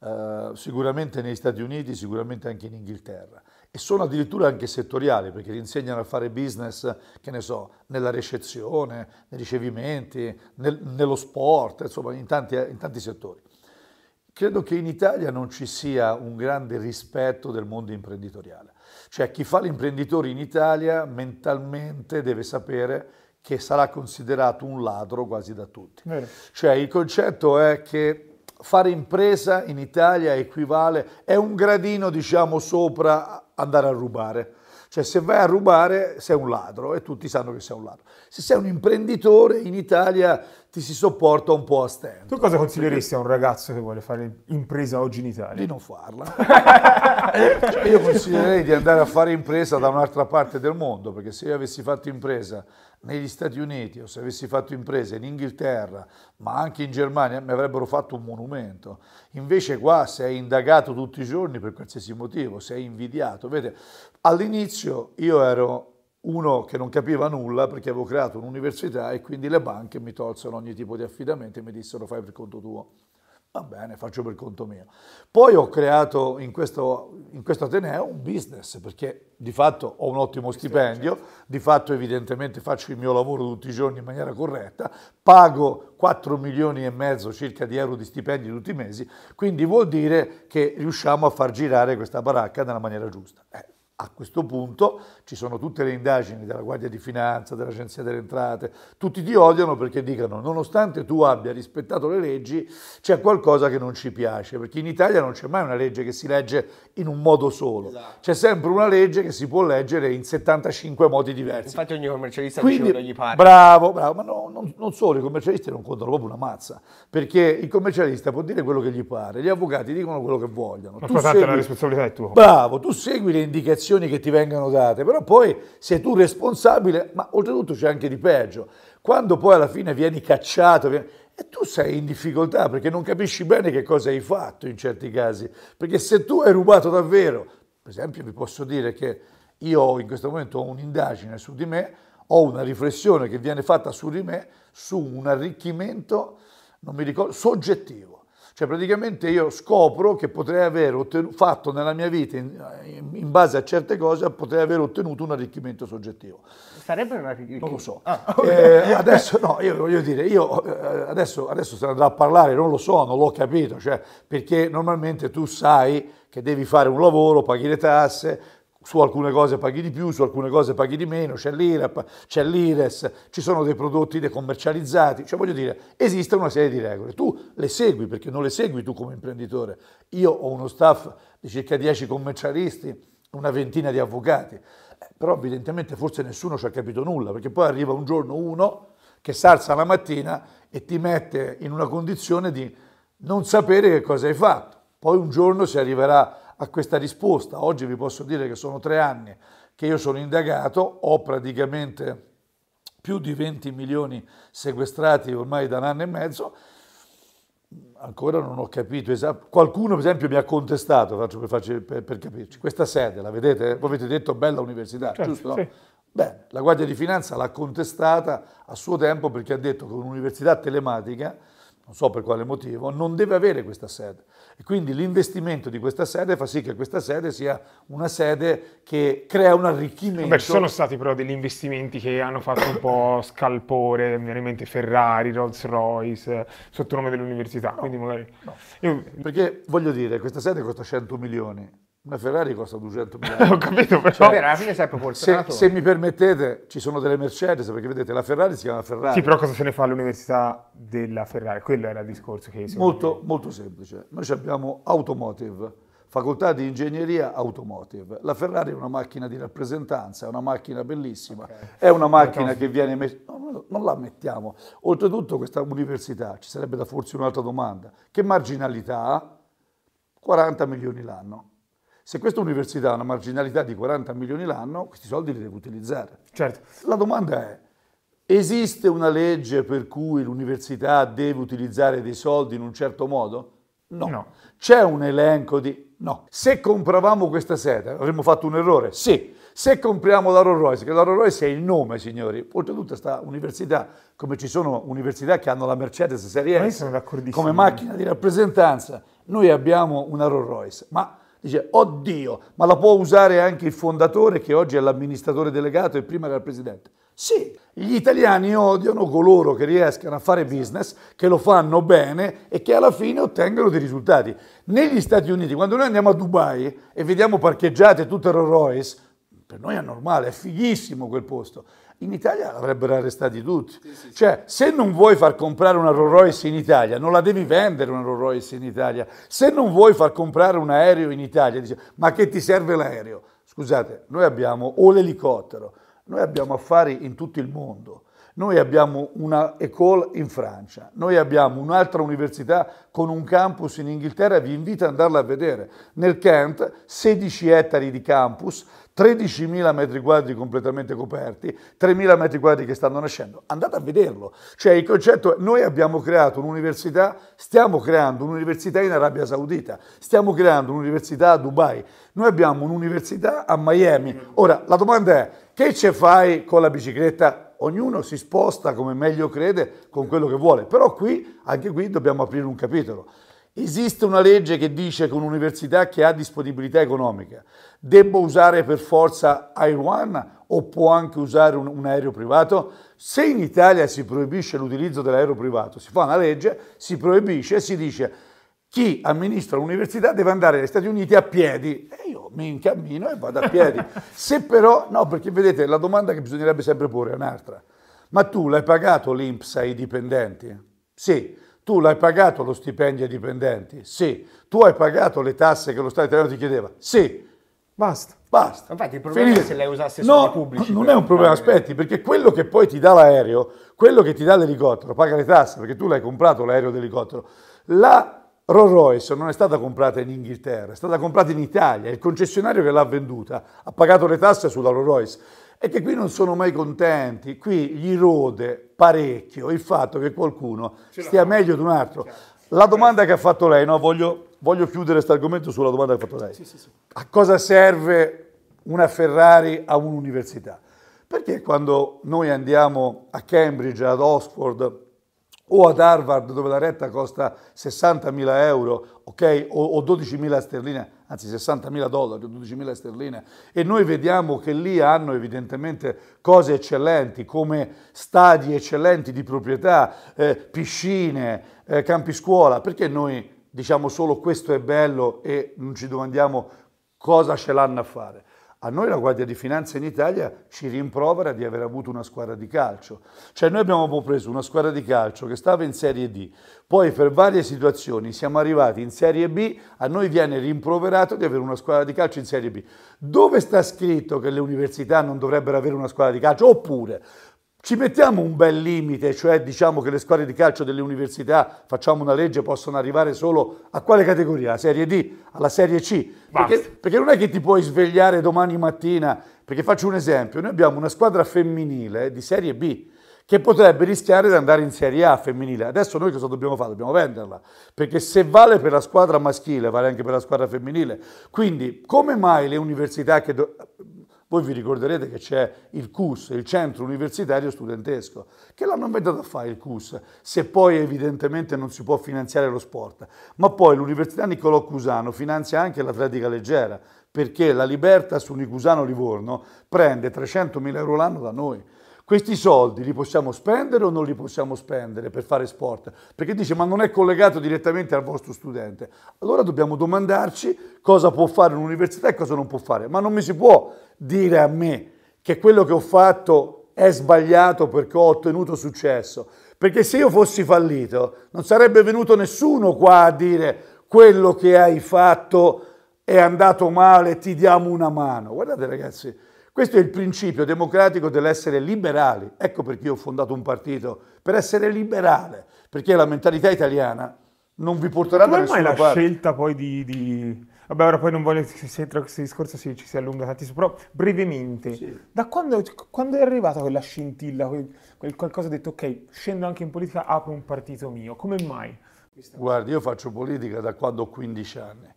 eh, sicuramente negli Stati Uniti, sicuramente anche in Inghilterra e sono addirittura anche settoriali perché ti insegnano a fare business, che ne so, nella ricezione, nei ricevimenti, nel, nello sport, insomma in tanti, in tanti settori. Credo che in Italia non ci sia un grande rispetto del mondo imprenditoriale. Cioè chi fa l'imprenditore in Italia mentalmente deve sapere che sarà considerato un ladro quasi da tutti. Vero. Cioè il concetto è che fare impresa in Italia equivale, è un gradino diciamo sopra andare a rubare. Cioè se vai a rubare sei un ladro e tutti sanno che sei un ladro. Se sei un imprenditore in Italia ti si sopporta un po' a stento. Tu cosa consiglieresti a un ragazzo che vuole fare impresa oggi in Italia? Di non farla. cioè io consiglierei di andare a fare impresa da un'altra parte del mondo, perché se io avessi fatto impresa negli Stati Uniti o se avessi fatto impresa in Inghilterra, ma anche in Germania, mi avrebbero fatto un monumento. Invece qua sei indagato tutti i giorni per qualsiasi motivo, sei invidiato. Vedete, all'inizio io ero uno che non capiva nulla perché avevo creato un'università e quindi le banche mi tolsero ogni tipo di affidamento e mi dissero fai per conto tuo. Va bene, faccio per conto mio. Poi ho creato in questo, in questo Ateneo un business perché di fatto ho un ottimo stipendio, di fatto evidentemente faccio il mio lavoro tutti i giorni in maniera corretta, pago 4 milioni e mezzo circa di euro di stipendi tutti i mesi, quindi vuol dire che riusciamo a far girare questa baracca nella maniera giusta. Eh, a questo punto ci sono tutte le indagini della Guardia di Finanza, dell'Agenzia delle Entrate, tutti ti odiano perché dicono nonostante tu abbia rispettato le leggi c'è qualcosa che non ci piace, perché in Italia non c'è mai una legge che si legge in un modo solo, esatto. c'è sempre una legge che si può leggere in 75 modi diversi. Infatti ogni commercialista Quindi, dice quello gli pare. Bravo, bravo, ma no, non, non, solo, i commercialisti non contano proprio una mazza, perché il commercialista può dire quello che gli pare, gli avvocati dicono quello che vogliono. Ma tu segui, la responsabilità è tua. Bravo, tu segui le indicazioni che ti vengono date, però poi sei tu responsabile, ma oltretutto c'è anche di peggio. Quando poi alla fine vieni cacciato, vieni... e tu sei in difficoltà perché non capisci bene che cosa hai fatto in certi casi, perché se tu hai rubato davvero, per esempio vi posso dire che io in questo momento ho un'indagine su di me, ho una riflessione che viene fatta su di me su un arricchimento, non mi ricordo, soggettivo Cioè praticamente io scopro che potrei aver ottenu- fatto nella mia vita, in, in base a certe cose, potrei aver ottenuto un arricchimento soggettivo. Sarebbe una Non lo so. Ah, Eh, adesso no, io voglio dire, io eh, adesso, adesso se ne andrà a parlare, non lo so, non l'ho capito, cioè, perché normalmente tu sai che devi fare un lavoro, paghi le tasse, su alcune cose paghi di più, su alcune cose paghi di meno, c'è l'IRAP, c'è l'IRES, ci sono dei prodotti decommercializzati, cioè voglio dire, esiste una serie di regole, tu le segui perché non le segui tu come imprenditore. Io ho uno staff di circa 10 commercialisti, una ventina di avvocati, eh, però evidentemente forse nessuno ci ha capito nulla, perché poi arriva un giorno uno che salza la mattina e ti mette in una condizione di non sapere che cosa hai fatto. Poi un giorno si arriverà a questa risposta. Oggi vi posso dire che sono tre anni che io sono indagato, ho praticamente più di 20 milioni sequestrati ormai da un anno e mezzo. Ancora non ho capito esatto. Qualcuno, per esempio, mi ha contestato, faccio per, farci- per- per capirci, questa sede, la vedete? Voi avete detto bella università, Certo, giusto? no? sì. Bene, la Guardia di Finanza l'ha contestata a suo tempo perché ha detto che un'università telematica, non so per quale motivo, non deve avere questa sede. E quindi l'investimento di questa sede fa sì che questa sede sia una sede che crea un arricchimento. Beh, ci sono stati però degli investimenti che hanno fatto un po' scalpore, mi viene in mente Ferrari, Rolls Royce, sotto nome dell'università, quindi magari... Io- Perché voglio dire, questa sede costa 100 milioni, una Ferrari costa 200 milioni. ho capito però... Vabbè, alla fine sei Se, proporzionato. se mi permettete, ci sono delle Mercedes, perché vedete, la Ferrari si chiama Ferrari. Sì, però cosa se ne fa all'università della Ferrari? Quello era il discorso che... Molto, molto semplice. Noi ci abbiamo automotive, facoltà di ingegneria automotive. La Ferrari è una macchina di rappresentanza, è una macchina bellissima, è una macchina che viene messa... no, no, non la mettiamo. Oltretutto questa università, ci sarebbe da forse un'altra domanda, che marginalità ha? 40 milioni l'anno. Se questa università ha una marginalità di 40 milioni l'anno, questi soldi li deve utilizzare. Certo. La domanda è, esiste una legge per cui l'università deve utilizzare dei soldi in un certo modo? No. No. C'è un elenco di... No. Se compravamo questa sede, avremmo fatto un errore? Sì. Se compriamo la Rolls Royce, che la Rolls Royce è il nome, signori, oltretutto questa università, come ci sono università che hanno la Mercedes Serie S, come macchina di rappresentanza, noi abbiamo una Rolls Royce, ma dice, oddio, ma la può usare anche il fondatore che oggi è l'amministratore delegato e prima era il presidente? Sì, gli italiani odiano coloro che riescano a fare business, che lo fanno bene e che alla fine ottengono dei risultati. Negli Stati Uniti, quando noi andiamo a Dubai e vediamo parcheggiate tutte Rolls Royce, per noi è normale, è fighissimo quel posto. In Italia l'avrebbero arrestati tutti. Cioè, se non vuoi far comprare una Rolls Royce in Italia, non la devi vendere una Rolls Royce in Italia. Se non vuoi far comprare un aereo in Italia, dici, ma che ti serve l'aereo? Scusate, noi abbiamo o l'elicottero, noi abbiamo affari in tutto il mondo. Noi abbiamo una école in Francia, noi abbiamo un'altra università con un campus in Inghilterra, vi invito ad andarla a vedere. Nel Kent 16 ettari di campus, 13.000 metri quadri completamente coperti, 3.000 metri quadri che stanno nascendo. Andate a vederlo. Cioè il concetto è, noi abbiamo creato un'università, stiamo creando un'università in Arabia Saudita, stiamo creando un'università a Dubai, noi abbiamo un'università a Miami. Ora, la domanda è, che ce fai con la bicicletta? Ognuno si sposta come meglio crede con quello che vuole, però qui, anche qui, dobbiamo aprire un capitolo. Esiste una legge che dice che un'università che ha disponibilità economica debba usare per forza Air One o può anche usare un, un aereo privato? Se in Italia si proibisce l'utilizzo dell'aereo privato, si fa una legge, si proibisce e si dice chi amministra l'università deve andare negli Stati Uniti a piedi e io mi incammino e vado a piedi. Se però, no, perché vedete, la domanda che bisognerebbe sempre porre è un'altra. Ma tu l'hai pagato l'INPS ai dipendenti? Sì. Tu l'hai pagato lo stipendio ai dipendenti? Sì. Tu hai pagato le tasse che lo Stato italiano ti chiedeva? Sì. Basta. Basta. Infatti il problema Finito. è se lei usasse no, soldi pubblici Non per è un problema, comprare- aspetti, perché quello che poi ti dà l'aereo, quello che ti dà l'elicottero, paga le tasse, perché tu l'hai comprato l'aereo d'elicottero. La Rolls Royce non è stata comprata in Inghilterra, è stata comprata in Italia. Il concessionario che l'ha venduta ha pagato le tasse sulla Rolls Royce. E che qui non sono mai contenti, qui gli rode parecchio il fatto che qualcuno stia meglio di un altro. La domanda che ha fatto lei, no, voglio, voglio chiudere questo argomento sulla domanda che ha fatto lei. A cosa serve una Ferrari a un'università? Perché quando noi andiamo a Cambridge, ad Oxford o ad Harvard dove la retta costa 60.000 euro ok, o, o 12.000 sterline, anzi 60.000 dollari o 12.000 sterline, e noi vediamo che lì hanno evidentemente cose eccellenti come stadi eccellenti di proprietà, eh, piscine, eh, campi scuola, perché noi diciamo solo questo è bello e non ci domandiamo cosa ce l'hanno a fare? A noi la Guardia di Finanza in Italia ci rimprovera di aver avuto una squadra di calcio. Cioè noi abbiamo preso una squadra di calcio che stava in Serie D, poi per varie situazioni siamo arrivati in Serie B, a noi viene rimproverato di avere una squadra di calcio in Serie B. Dove sta scritto che le università non dovrebbero avere una squadra di calcio? Oppure ci mettiamo un bel limite, cioè diciamo che le squadre di calcio delle università, facciamo una legge, possono arrivare solo a quale categoria? Alla Serie D, alla Serie C? Perché, perché, non è che ti puoi svegliare domani mattina, perché faccio un esempio, noi abbiamo una squadra femminile di Serie B che potrebbe rischiare di andare in Serie A femminile. Adesso noi cosa dobbiamo fare? Dobbiamo venderla, perché se vale per la squadra maschile, vale anche per la squadra femminile. Quindi come mai le università che... Do- voi vi ricorderete che c'è il CUS, il Centro Universitario Studentesco, che l'hanno inventato a fare il CUS, se poi evidentemente non si può finanziare lo sport. Ma poi l'Università Niccolò Cusano finanzia anche l'atletica leggera, perché la Libertas Unicusano Livorno prende 300.000 euro l'anno da noi. Questi soldi li possiamo spendere o non li possiamo spendere per fare sport? Perché dice ma non è collegato direttamente al vostro studente. Allora dobbiamo domandarci cosa può fare un'università e cosa non può fare. Ma non mi si può dire a me che quello che ho fatto è sbagliato perché ho ottenuto successo. Perché se io fossi fallito non sarebbe venuto nessuno qua a dire quello che hai fatto è andato male, ti diamo una mano. Guardate ragazzi, questo è il principio democratico dell'essere liberali. Ecco perché io ho fondato un partito, per essere liberale, perché la mentalità italiana non vi porterà Come da nessuna mai la parte. scelta poi di, di- Vabbè, ora poi non voglio che se tra questo discorso ci si allunga tantissimo, però brevemente, da quando, quando è arrivata quella scintilla, quel, quel qualcosa detto, ok, scendo anche in politica, apro un partito mio, come mai? Guardi, io faccio politica da quando ho 15 anni.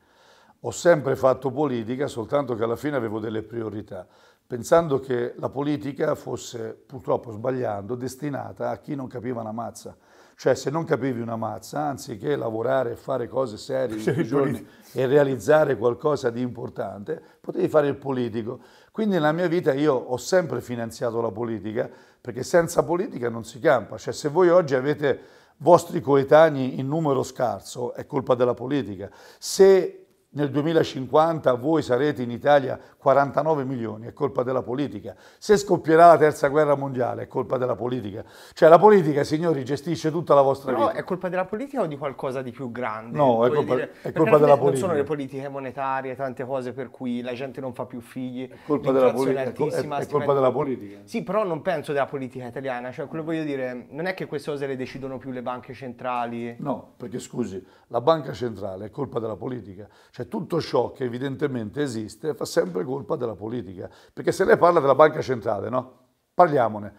Ho sempre fatto politica, soltanto che alla fine avevo delle priorità, pensando che la politica fosse, purtroppo sbagliando, destinata a chi non capiva una mazza. Cioè, se non capivi una mazza, anziché lavorare e fare cose serie tutti i giorni e realizzare qualcosa di importante, potevi fare il politico. Quindi nella mia vita io ho sempre finanziato la politica, perché senza politica non si campa. Cioè, se voi oggi avete vostri coetanei in numero scarso, è colpa della politica. Se nel 2050 voi sarete in Italia 49 milioni, è colpa della politica. Se scoppierà la terza guerra mondiale, è colpa della politica. Cioè la politica, signori, gestisce tutta la vostra Però vita. è colpa della politica o di qualcosa di più grande? No, è colpa- dire, è colpa della fine Non sono politica. le politiche monetarie, tante cose per cui la gente non fa più figli, È colpa della politica. È è- stipendi- colpa della politica. Sì, però non penso della politica italiana, cioè quello che voglio dire, non è che queste cose le decidono più le banche centrali. No, perché scusi, la banca centrale è colpa della politica. Cioè tutto ciò che evidentemente esiste fa sempre colpa della politica. Perché se lei parla della banca centrale, no? Parliamone.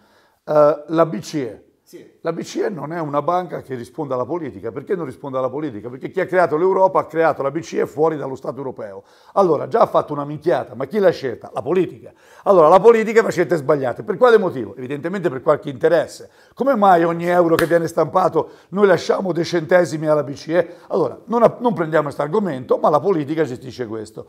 Eh, la BCE. La BCE non è una banca che risponde alla politica. Perché non risponde alla politica? Perché chi ha creato l'Europa ha creato la BCE fuori dallo Stato europeo. Allora, già ha fatto una minchiata, ma chi l'ha scelta? La politica. Allora, la politica fa scelte sbagliate. Per quale motivo? Evidentemente per qualche interesse. Come mai ogni euro che viene stampato noi lasciamo dei centesimi alla BCE? Allora, non, non prendiamo questo argomento, ma la politica gestisce questo.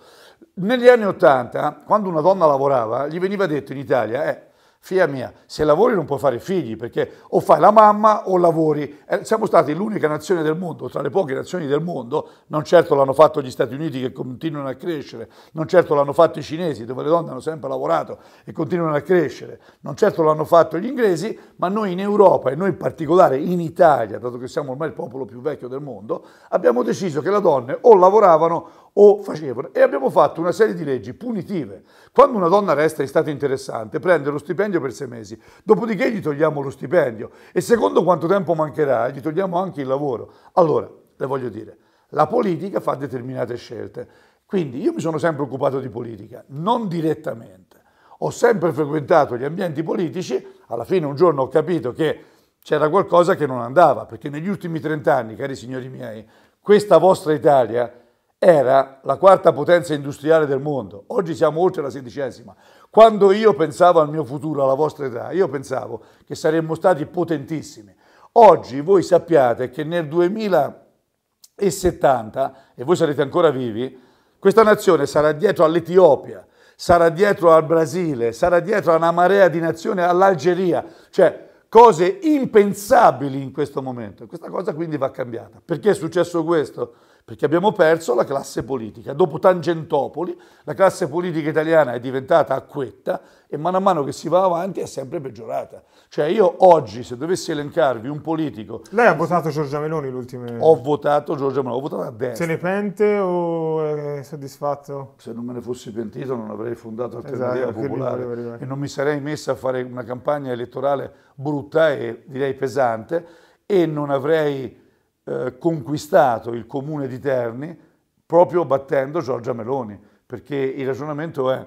Negli anni Ottanta, quando una donna lavorava, gli veniva detto in Italia, eh, Figlia mia, se lavori non puoi fare figli perché o fai la mamma o lavori. Eh, siamo stati l'unica nazione del mondo, tra le poche nazioni del mondo, non certo l'hanno fatto gli Stati Uniti che continuano a crescere, non certo l'hanno fatto i cinesi dove le donne hanno sempre lavorato e continuano a crescere, non certo l'hanno fatto gli inglesi, ma noi in Europa e noi in particolare in Italia, dato che siamo ormai il popolo più vecchio del mondo, abbiamo deciso che le donne o lavoravano o facevano e abbiamo fatto una serie di leggi punitive. Quando una donna resta in stato interessante prende lo stipendio per sei mesi, dopodiché gli togliamo lo stipendio e secondo quanto tempo mancherà gli togliamo anche il lavoro. Allora, le voglio dire, la politica fa determinate scelte, quindi io mi sono sempre occupato di politica, non direttamente. Ho sempre frequentato gli ambienti politici, alla fine un giorno ho capito che c'era qualcosa che non andava, perché negli ultimi 30 anni, cari signori miei, questa vostra Italia era la quarta potenza industriale del mondo, oggi siamo oltre la sedicesima. Quando io pensavo al mio futuro, alla vostra età, io pensavo che saremmo stati potentissimi. Oggi voi sappiate che nel 2070, e voi sarete ancora vivi, questa nazione sarà dietro all'Etiopia, sarà dietro al Brasile, sarà dietro a una marea di nazioni, all'Algeria, cioè cose impensabili in questo momento. Questa cosa quindi va cambiata. Perché è successo questo? Perché abbiamo perso la classe politica. Dopo Tangentopoli, la classe politica italiana è diventata acquetta e mano a mano che si va avanti è sempre peggiorata. Cioè io oggi, se dovessi elencarvi un politico, Lei ha votato Giorgia Meloni l'ultime... ho votato Giorgia Meloni, ho votato a Se destra. ne pente o è soddisfatto? Se non me ne fossi pentito non avrei fondato Esatto, Alternativa quello Popolare e non mi sarei messo a fare una campagna elettorale brutta e direi pesante e non avrei eh, conquistato il comune di Terni proprio battendo Giorgia Meloni, perché il ragionamento è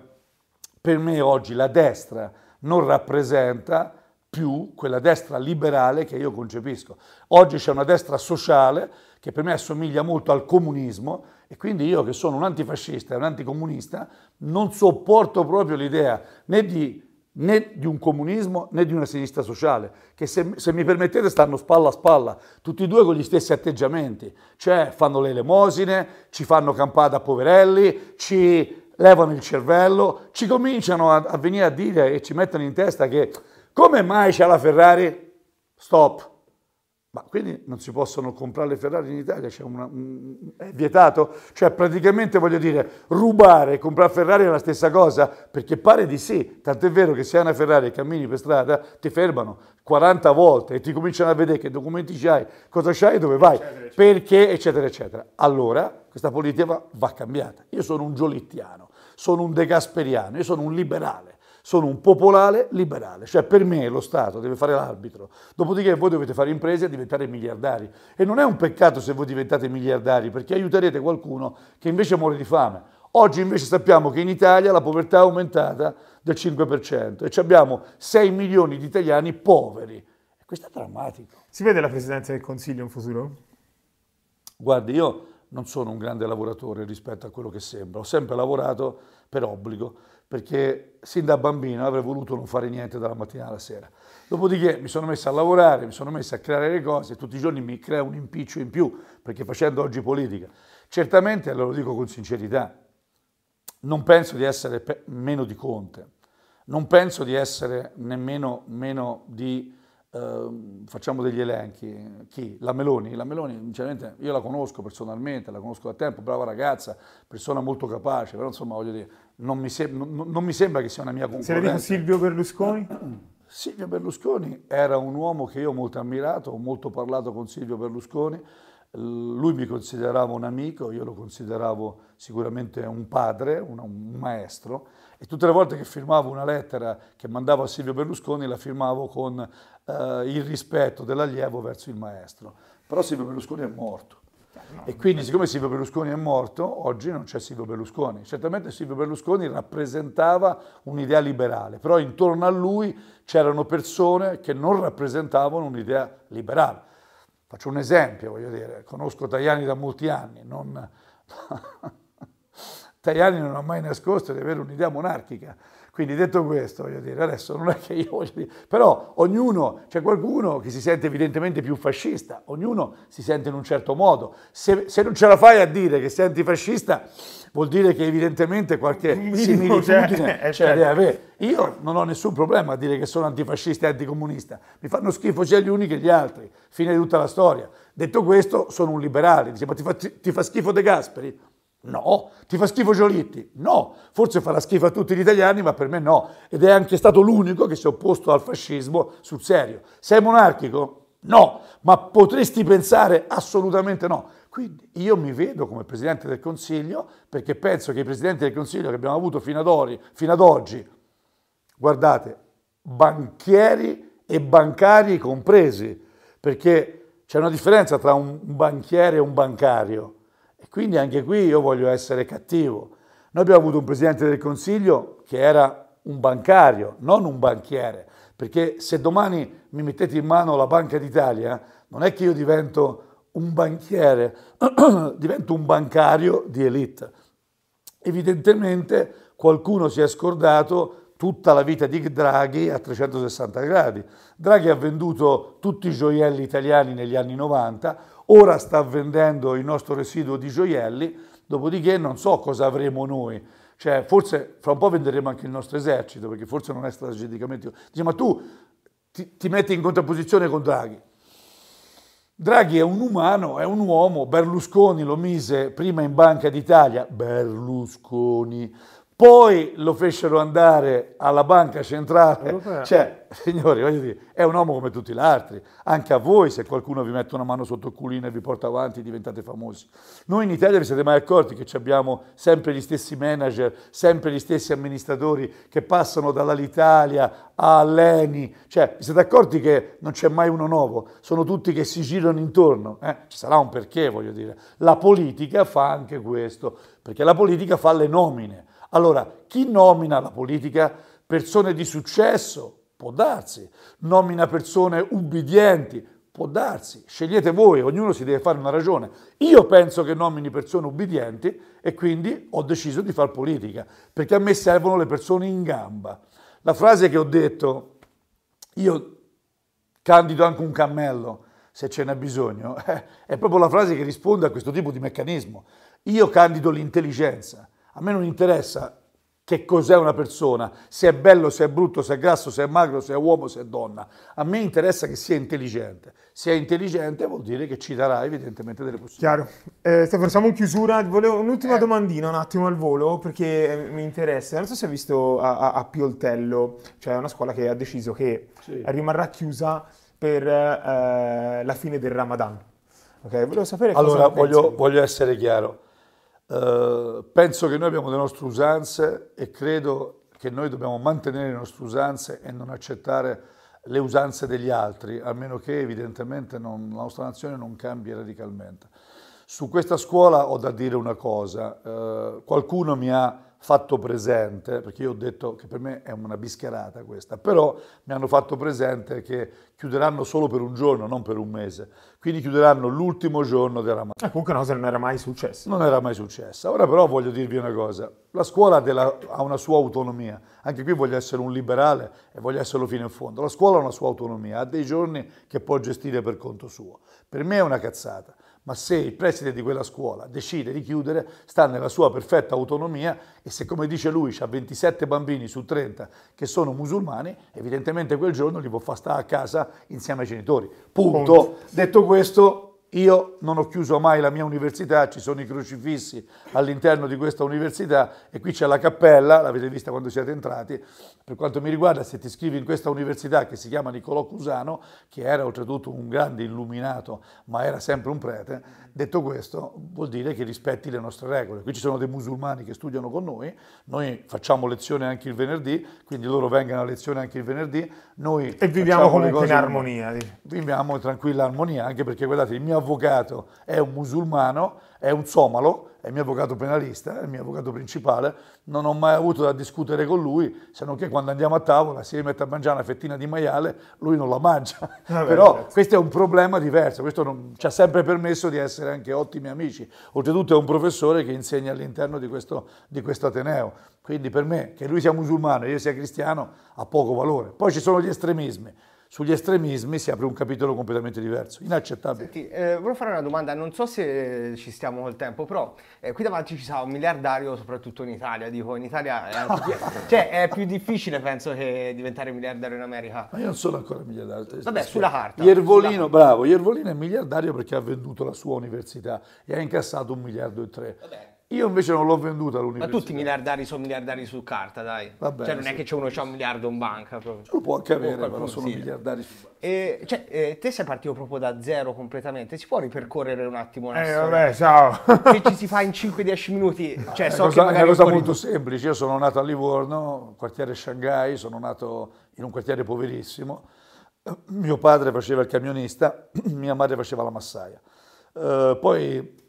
per me oggi la destra non rappresenta più quella destra liberale che io concepisco. Oggi c'è una destra sociale che per me assomiglia molto al comunismo e quindi io che sono un antifascista e un anticomunista non sopporto proprio l'idea né di, né di un comunismo né di una sinistra sociale, che se, se mi permettete stanno spalla a spalla, tutti e due con gli stessi atteggiamenti, cioè fanno le elemosine, ci fanno campate a poverelli, ci levano il cervello, ci cominciano a, a venire a dire e ci mettono in testa che come mai c'è la Ferrari? Stop. Ma quindi non si possono comprare le Ferrari in Italia, c'è una- un- è vietato? Cioè praticamente voglio dire, rubare e comprare Ferrari è la stessa cosa? Perché pare di sì, tant'è vero che se hai una Ferrari e cammini per strada ti fermano 40 volte e ti cominciano a vedere che documenti c'hai, cosa c'hai e dove vai, perché eccetera eccetera. Allora questa politica va cambiata. Io sono un giolittiano, sono un degasperiano, io sono un liberale sono un popolare liberale, cioè per me lo Stato deve fare l'arbitro, dopodiché voi dovete fare imprese e diventare miliardari. E non è un peccato se voi diventate miliardari, perché aiuterete qualcuno che invece muore di fame. Oggi invece sappiamo che in Italia la povertà è aumentata del 5% e abbiamo 6 milioni di italiani poveri. E questo è drammatico. Si vede la Presidenza del Consiglio in futuro? Guardi, io non sono un grande lavoratore rispetto a quello che sembra, ho sempre lavorato per obbligo, perché sin da bambino avrei voluto non fare niente dalla mattina alla sera. Dopodiché mi sono messo a lavorare, mi sono messo a creare le cose, tutti i giorni mi crea un impiccio in più, perché facendo oggi politica. Certamente, lo dico con sincerità, non penso di essere meno di Conte, non penso di essere nemmeno meno di, ehm, facciamo degli elenchi, chi? La Meloni? La Meloni, sinceramente, io la conosco personalmente, la conosco da tempo, brava ragazza, persona molto capace, però insomma voglio dire, non mi, sem- non- non mi sembra che sia una mia Se dico concorrenza. Silvio Berlusconi? Silvio Berlusconi era un uomo che io ho molto ammirato, ho molto parlato con Silvio Berlusconi, lui mi considerava un amico, io lo consideravo sicuramente un padre, un, un maestro e tutte le volte che firmavo una lettera che mandavo a Silvio Berlusconi la firmavo con eh, il rispetto dell'allievo verso il maestro. Però Silvio Berlusconi è morto. E quindi, siccome Silvio Berlusconi è morto, oggi non c'è Silvio Berlusconi. Certamente Silvio Berlusconi rappresentava un'idea liberale, però intorno a lui c'erano persone che non rappresentavano un'idea liberale. Faccio un esempio, voglio dire, conosco Tajani da molti anni, non... Tajani non ha mai nascosto di avere un'idea monarchica. Quindi detto questo, voglio dire, adesso non è che io voglio dire, però ognuno, c'è qualcuno che si sente evidentemente più fascista, ognuno si sente in un certo modo. Se, se non ce la fai a dire che sei antifascista, vuol dire che evidentemente qualche similitudine c'è, eh, ce la certo. deve avere. Io non ho nessun problema a dire che sono antifascista e anticomunista, mi fanno schifo sia gli uni che gli altri, fine di tutta la storia. Detto questo, sono un liberale, dice, ma ti fa, ti fa schifo De Gasperi? No. Ti fa schifo Giolitti? No. Forse farà schifo a tutti gli italiani, ma per me no. Ed è anche stato l'unico che si è opposto al fascismo sul serio. Sei monarchico? No. Ma potresti pensare? Assolutamente no. Quindi io mi vedo come Presidente del Consiglio perché penso che i Presidenti del Consiglio che abbiamo avuto fino ad, ori- fino ad oggi, guardate, banchieri e bancari compresi, perché c'è una differenza tra un banchiere e un bancario. E quindi anche qui io voglio essere cattivo. Noi abbiamo avuto un Presidente del Consiglio che era un bancario, non un banchiere, perché se domani mi mettete in mano la Banca d'Italia, non è che io divento un banchiere, divento un bancario di elite. Evidentemente qualcuno si è scordato tutta la vita di Draghi a 360 gradi. Draghi ha venduto tutti i gioielli italiani negli anni 90, ora sta vendendo il nostro residuo di gioielli, dopodiché non so cosa avremo noi. Cioè, forse fra un po' venderemo anche il nostro esercito, perché forse non è strategicamente... Dice, ma tu ti, ti metti in contrapposizione con Draghi. Draghi è un umano, è un uomo, Berlusconi lo mise prima in Banca d'Italia, Berlusconi, poi lo fecero andare alla banca centrale. Europea. Cioè, signori, voglio dire, è un uomo come tutti gli altri. Anche a voi, se qualcuno vi mette una mano sotto il culino e vi porta avanti, diventate famosi. Noi in Italia vi siete mai accorti che abbiamo sempre gli stessi manager, sempre gli stessi amministratori che passano dall'Alitalia all'Eni? Cioè, vi siete accorti che non c'è mai uno nuovo? Sono tutti che si girano intorno. eh? Ci sarà un perché, voglio dire. La politica fa anche questo, perché la politica fa le nomine. Allora, chi nomina la politica? Persone di successo? Può darsi. Nomina persone ubbidienti? Può darsi. Scegliete voi, ognuno si deve fare una ragione. Io penso che nomini persone ubbidienti e quindi ho deciso di fare politica, perché a me servono le persone in gamba. La frase che ho detto, io candido anche un cammello se ce n'è bisogno, è proprio la frase che risponde a questo tipo di meccanismo. Io candido l'intelligenza. A me non interessa che cos'è una persona, se è bello, se è brutto, se è grasso, se è magro, se è uomo, se è donna. A me interessa che sia intelligente. Se è intelligente vuol dire che ci darà evidentemente delle possibilità. Chiaro. Eh, Stefano, siamo in chiusura. Volevo un'ultima domandina un attimo al volo perché eh, mi interessa. Non so se hai visto a, a- a Pioltello, cioè una scuola che ha deciso che Sì. rimarrà chiusa per eh, la fine del Ramadan. Ok, volevo sapere cosa Allora, ne pensi. voglio, voglio essere chiaro. Eh, penso che noi abbiamo le nostre usanze e credo che noi dobbiamo mantenere le nostre usanze e non accettare le usanze degli altri, a meno che evidentemente non- la nostra nazione non cambi radicalmente. Su questa scuola ho da dire una cosa, eh, qualcuno mi ha fatto presente, perché io ho detto che per me è una bischerata questa, però mi hanno fatto presente che chiuderanno solo per un giorno, non per un mese, quindi chiuderanno l'ultimo giorno del Ramadan. Eh, comunque una cosa non era mai successa. Non era mai successa. Ora però voglio dirvi una cosa, la scuola ha, della- ha una sua autonomia, anche qui voglio essere un liberale e voglio esserlo fino in fondo, la scuola ha una sua autonomia, ha dei giorni che può gestire per conto suo. Per me è una cazzata, ma se il preside di quella scuola decide di chiudere, sta nella sua perfetta autonomia e se come dice lui ha 27 bambini su 30 che sono musulmani, evidentemente quel giorno li può far stare a casa insieme ai genitori. Punto. Punto. Detto questo, io non ho chiuso mai la mia università, ci sono i crocifissi all'interno di questa università e qui c'è la cappella, l'avete vista quando siete entrati. Per quanto mi riguarda, se ti iscrivi in questa università che si chiama Niccolò Cusano, che era oltretutto un grande illuminato, ma era sempre un prete, detto questo vuol dire che rispetti le nostre regole. Qui ci sono dei musulmani che studiano con noi, noi facciamo lezione anche il venerdì, quindi loro vengono a lezione anche il venerdì, noi E viviamo comunque in armonia. viviamo in tranquilla armonia, anche perché guardate, il mio avvocato è un musulmano, è un somalo, è il mio avvocato penalista, è il mio avvocato principale, non ho mai avuto da discutere con lui, se non che quando andiamo a tavola, se io mette a mangiare una fettina di maiale, lui non la mangia. Vabbè, Però certo. questo è un problema diverso, questo non- ci ha sempre permesso di essere anche ottimi amici. Oltretutto è un professore che insegna all'interno di questo, di questo Ateneo. Quindi per me, che lui sia musulmano e io sia cristiano, ha poco valore. Poi ci sono gli estremismi. Sugli estremismi si apre un capitolo completamente diverso, inaccettabile. Senti, eh, volevo fare una domanda, non so se ci stiamo col tempo, però eh, qui davanti ci sarà un miliardario, soprattutto in Italia, dico, in Italia è, più, cioè, è più difficile penso che diventare miliardario in America. Ma io non sono ancora miliardario. Vabbè, sulla carta. Iervolino, Sulla- bravo, Iervolino è miliardario perché ha venduto la sua università e ha incassato un miliardo e tre. Vabbè. Io invece non l'ho venduta Ma all'università. tutti i miliardari sono miliardari su carta, dai. Va bene, cioè non è sì. che c'è uno che ha un miliardo in banca proprio. Lo può anche avere, qualcuno però sono sì. miliardari. E, cioè, eh, te sei partito proprio da zero completamente, si può ripercorrere un attimo una Eh, storia? vabbè, ciao. Che ci si fa in 5-10 minuti? Cioè, È so cosa, è una cosa molto semplice. Io sono nato a Livorno, quartiere Shanghai, sono nato in un quartiere poverissimo. Eh, Mio padre faceva il camionista, mia madre faceva la massaia. Eh, poi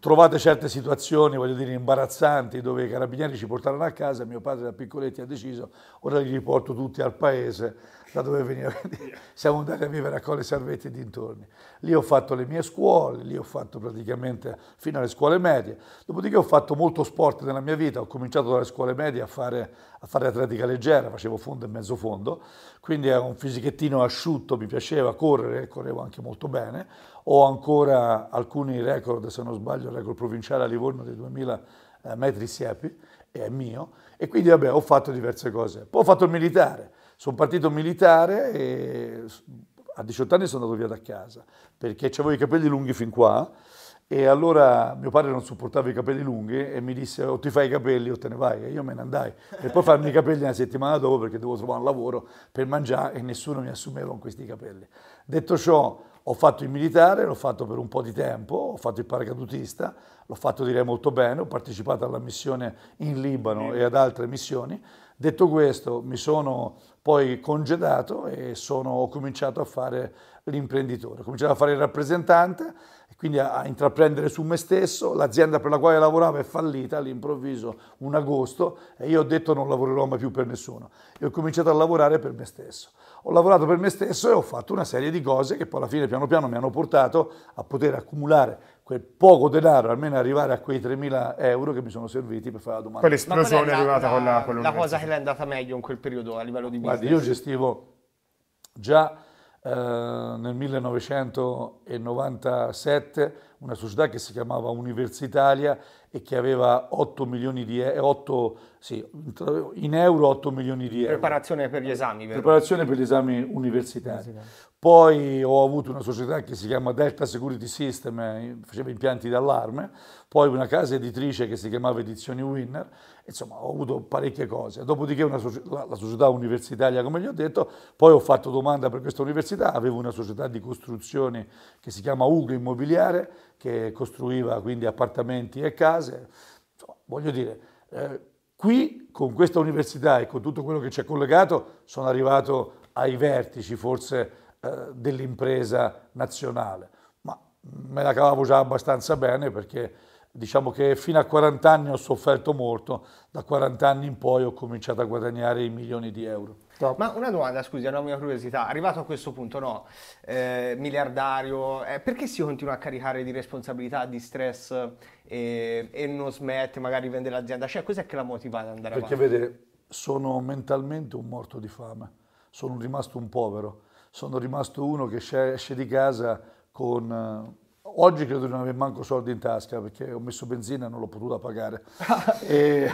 trovate certe situazioni, voglio dire, imbarazzanti, dove i carabinieri ci portarono a casa, mio padre da piccoletti ha deciso, ora li riporto tutti al paese da dove veniva. Siamo andati a vivere a Colle Salvetti e dintorni. Lì ho fatto le mie scuole, lì ho fatto praticamente fino alle scuole medie. Dopodiché ho fatto molto sport nella mia vita, ho cominciato dalle scuole medie a fare, a fare atletica leggera, facevo fondo e mezzo fondo, quindi ero un fisichettino asciutto, mi piaceva correre, correvo anche molto bene. Ho ancora alcuni record, se non sbaglio, il record provinciale a Livorno dei 2000 eh, metri siepi, è mio, e quindi vabbè, ho fatto diverse cose. Poi ho fatto il militare, sono partito militare e a 18 anni sono andato via da casa, perché avevo i capelli lunghi fin qua, e allora mio padre non sopportava i capelli lunghi e mi disse o ti fai i capelli o te ne vai. E io me ne andai. E poi farmi i capelli una settimana dopo perché dovevo trovare un lavoro per mangiare e nessuno mi assumeva con questi capelli. Detto ciò, ho fatto il militare, l'ho fatto per un po' di tempo, ho fatto il paracadutista, l'ho fatto direi molto bene, ho partecipato alla missione in Libano e ad altre missioni. Detto questo, mi sono poi congedato e sono, ho cominciato a fare l'imprenditore, ho cominciato a fare il rappresentante e quindi a, a intraprendere su me stesso. L'azienda per la quale lavoravo è fallita all'improvviso un agosto e io ho detto non lavorerò mai più per nessuno. E ho cominciato a lavorare per me stesso. Ho lavorato per me stesso e ho fatto una serie di cose che poi alla fine piano piano mi hanno portato a poter accumulare quel poco denaro, almeno arrivare a quei 3.000 euro che mi sono serviti per fare la domanda. Quell'esplosione è arrivata con la, con la cosa che le è andata meglio in quel periodo a livello di business? Guardi, io gestivo già eh, nel 1997 una società che si chiamava Universitalia e che aveva 8 milioni di euro, sì, in euro 8 milioni di euro. Preparazione per gli esami, vero? Preparazione per gli esami universitari. Poi ho avuto una società che si chiama Delta Security System, eh, faceva impianti d'allarme, poi una casa editrice che si chiamava Edizioni Winner, insomma ho avuto parecchie cose. Dopodiché una, la società universitaria, come gli ho detto, poi ho fatto domanda per questa università, avevo una società di costruzioni che si chiama Ugo Immobiliare, che costruiva quindi appartamenti e case. Insomma, voglio dire, eh, qui con questa università e con tutto quello che ci è collegato sono arrivato ai vertici forse eh, dell'impresa nazionale, ma me la cavavo già abbastanza bene perché diciamo che fino a 40 anni ho sofferto molto, da 40 anni in poi ho cominciato a guadagnare i milioni di euro. Ma una domanda, scusi, una mia curiosità, arrivato a questo punto, no, eh, miliardario, eh, perché si continua a caricare di responsabilità, di stress e, e non smette, magari vende l'azienda? Cioè, cos'è che la motiva ad andare perché avanti? Perché vede, sono mentalmente un morto di fame, sono rimasto un povero sono rimasto uno che esce di casa con... Eh, oggi credo di non avere manco soldi in tasca perché ho messo benzina e non l'ho potuta pagare. e...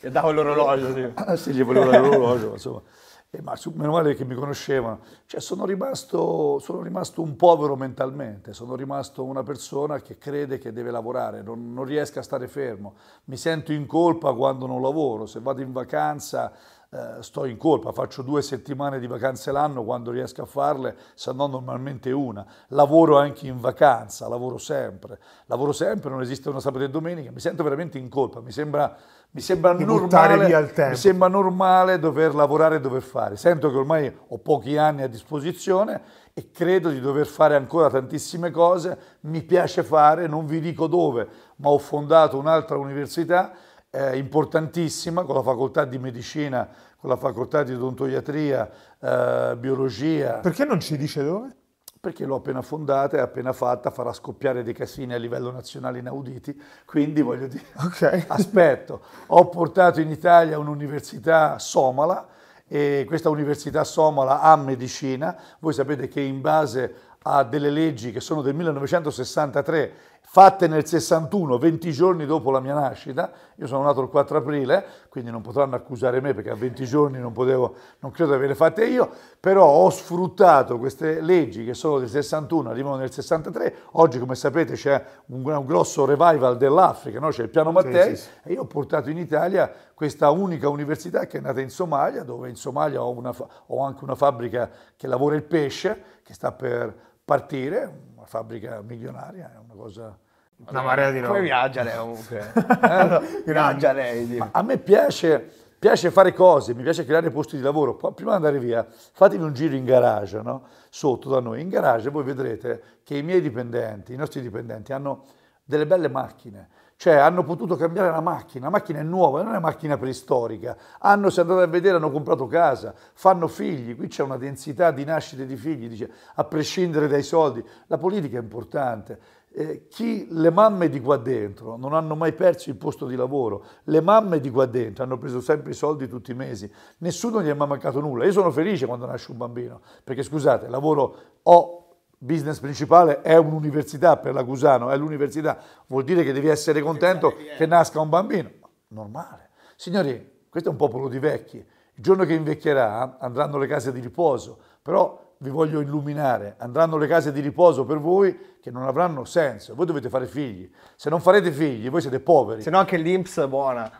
e davo l'orologio. Sì. Sì, gli volevo dare l'orologio, insomma. E, ma meno male che mi conoscevano. Cioè, sono rimasto, sono rimasto un povero mentalmente, sono rimasto una persona che crede che deve lavorare, non, non riesco a stare fermo. Mi sento in colpa quando non lavoro, se vado in vacanza eh, sto in colpa, faccio due settimane di vacanze l'anno quando riesco a farle, se no normalmente una. Lavoro anche in vacanza, lavoro sempre, lavoro sempre, non esiste una sabato e domenica, mi sento veramente in colpa, mi sembra, mi sembra, normale, mi sembra normale dover lavorare e dover fare. Sento che ormai ho pochi anni a disposizione e credo di dover fare ancora tantissime cose, mi piace fare, non vi dico dove, ma ho fondato un'altra università eh, importantissima con la facoltà di medicina, con la facoltà di odontoiatria, eh, biologia. Perché non ci dice dove? Perché l'ho appena fondata e appena fatta, farà scoppiare dei casini a livello nazionale inauditi, quindi voglio dire, okay. aspetto, ho portato in Italia un'università somala e questa università somala ha medicina, voi sapete che in base a delle leggi che sono del 1963 fatte nel 61, 20 giorni dopo la mia nascita. Io sono nato il 4 aprile, quindi non potranno accusare me perché a 20 giorni non, potevo, non credo di averle fatte io, però ho sfruttato queste leggi che sono del 61, arrivano nel 63. Oggi, come sapete, c'è un, un grosso revival dell'Africa, no? c'è il piano Mattei, sì, sì, sì. e io ho portato in Italia questa unica università che è nata in Somalia, dove in Somalia ho, una, ho anche una fabbrica che lavora il pesce, che sta per partire, fabbrica milionaria, è una cosa... Una marea di roba. Come viaggia lei comunque? eh? viaggia lei. A me piace, piace, fare cose, mi piace creare posti di lavoro. Prima di andare via, fatevi un giro in garage, no? sotto da noi. In garage voi vedrete che i miei dipendenti, i nostri dipendenti, hanno delle belle macchine. Cioè hanno potuto cambiare la macchina, la macchina è nuova, non è una macchina preistorica. Hanno, se andate a vedere, hanno comprato casa, fanno figli, qui c'è una densità di nascite di figli, dice, a prescindere dai soldi. La politica è importante. Eh, chi, le mamme di qua dentro non hanno mai perso il posto di lavoro, le mamme di qua dentro hanno preso sempre i soldi tutti i mesi, nessuno gli è mai mancato nulla. Io sono felice quando nasce un bambino, perché scusate, lavoro ho business principale è un'università per la Cusano, è l'università, vuol dire che devi essere contento che nasca un bambino. Normale. Signori, questo è un popolo di vecchi. Il giorno che invecchierà andranno le case di riposo, però vi voglio illuminare, andranno le case di riposo per voi che non avranno senso. Voi dovete fare figli. Se non farete figli, voi siete poveri. Se no anche l'Inps è buona.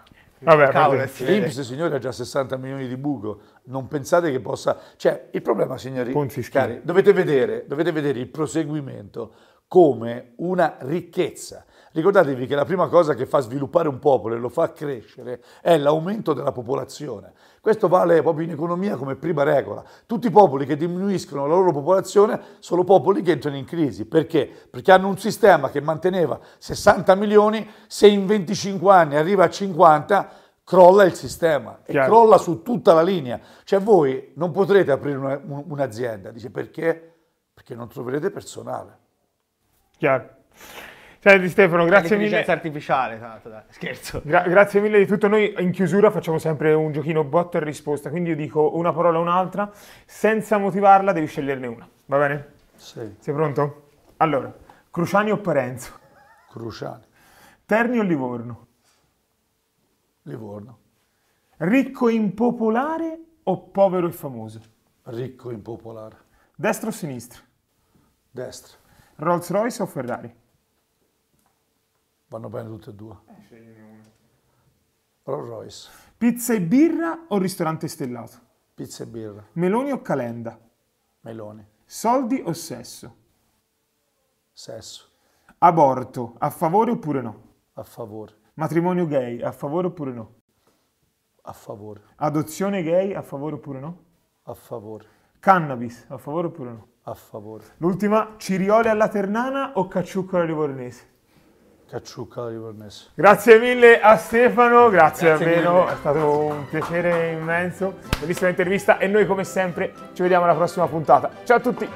Vabbè, Cavolo. L'Inps, signori, ha già 60 milioni di buco. Non pensate che possa... Cioè, il problema, signori, cari, dovete vedere, dovete vedere il proseguimento come una ricchezza. Ricordatevi che la prima cosa che fa sviluppare un popolo e lo fa crescere è l'aumento della popolazione. Questo vale proprio in economia come prima regola. Tutti i popoli che diminuiscono la loro popolazione sono popoli che entrano in crisi. Perché? Perché hanno un sistema che manteneva 60 milioni, se in 25 anni arriva a 50 crolla il sistema e Chiaro. crolla su tutta la linea. Cioè voi non potrete aprire una- un- un'azienda, dice perché? Perché non troverete personale. Chiaro. Senti Stefano, grazie mille. L'intelligenza artificiale, tanto, dai. Scherzo. Gra- grazie mille di tutto. Noi in chiusura facciamo sempre un giochino botta e risposta, quindi io dico una parola o un'altra, senza motivarla devi sceglierne una. Va bene? Sì, Sei pronto? Allora, Cruciani o Parenzo? Cruciani, Terni o Livorno? Livorno, Ricco e impopolare o povero e famoso? ricco, impopolare, Destra o sinistra? destra, Rolls Royce o Ferrari? Vanno bene tutte e due. Rolls Royce, Pizza e birra o ristorante stellato? pizza e birra, Meloni o calenda? meloni, Soldi o sesso? sesso, Aborto, a favore oppure no? a favore, Matrimonio gay, a favore oppure no? a favore, Adozione gay, a favore oppure no? a favore, Cannabis, a favore oppure no? a favore. L'ultima, Ciriole alla Ternana o Cacciucco alla Livornese? Cacciucca Livornese. Grazie mille a Stefano, grazie, Grazie davvero, mille. è stato un piacere immenso, bellissima intervista e noi come sempre ci vediamo alla prossima puntata. Ciao a tutti!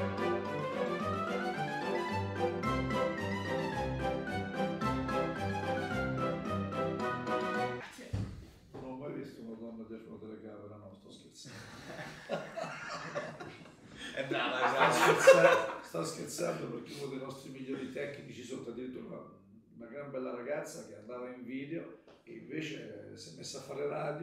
Gran bella ragazza che andava in video e invece si è messa a fare radio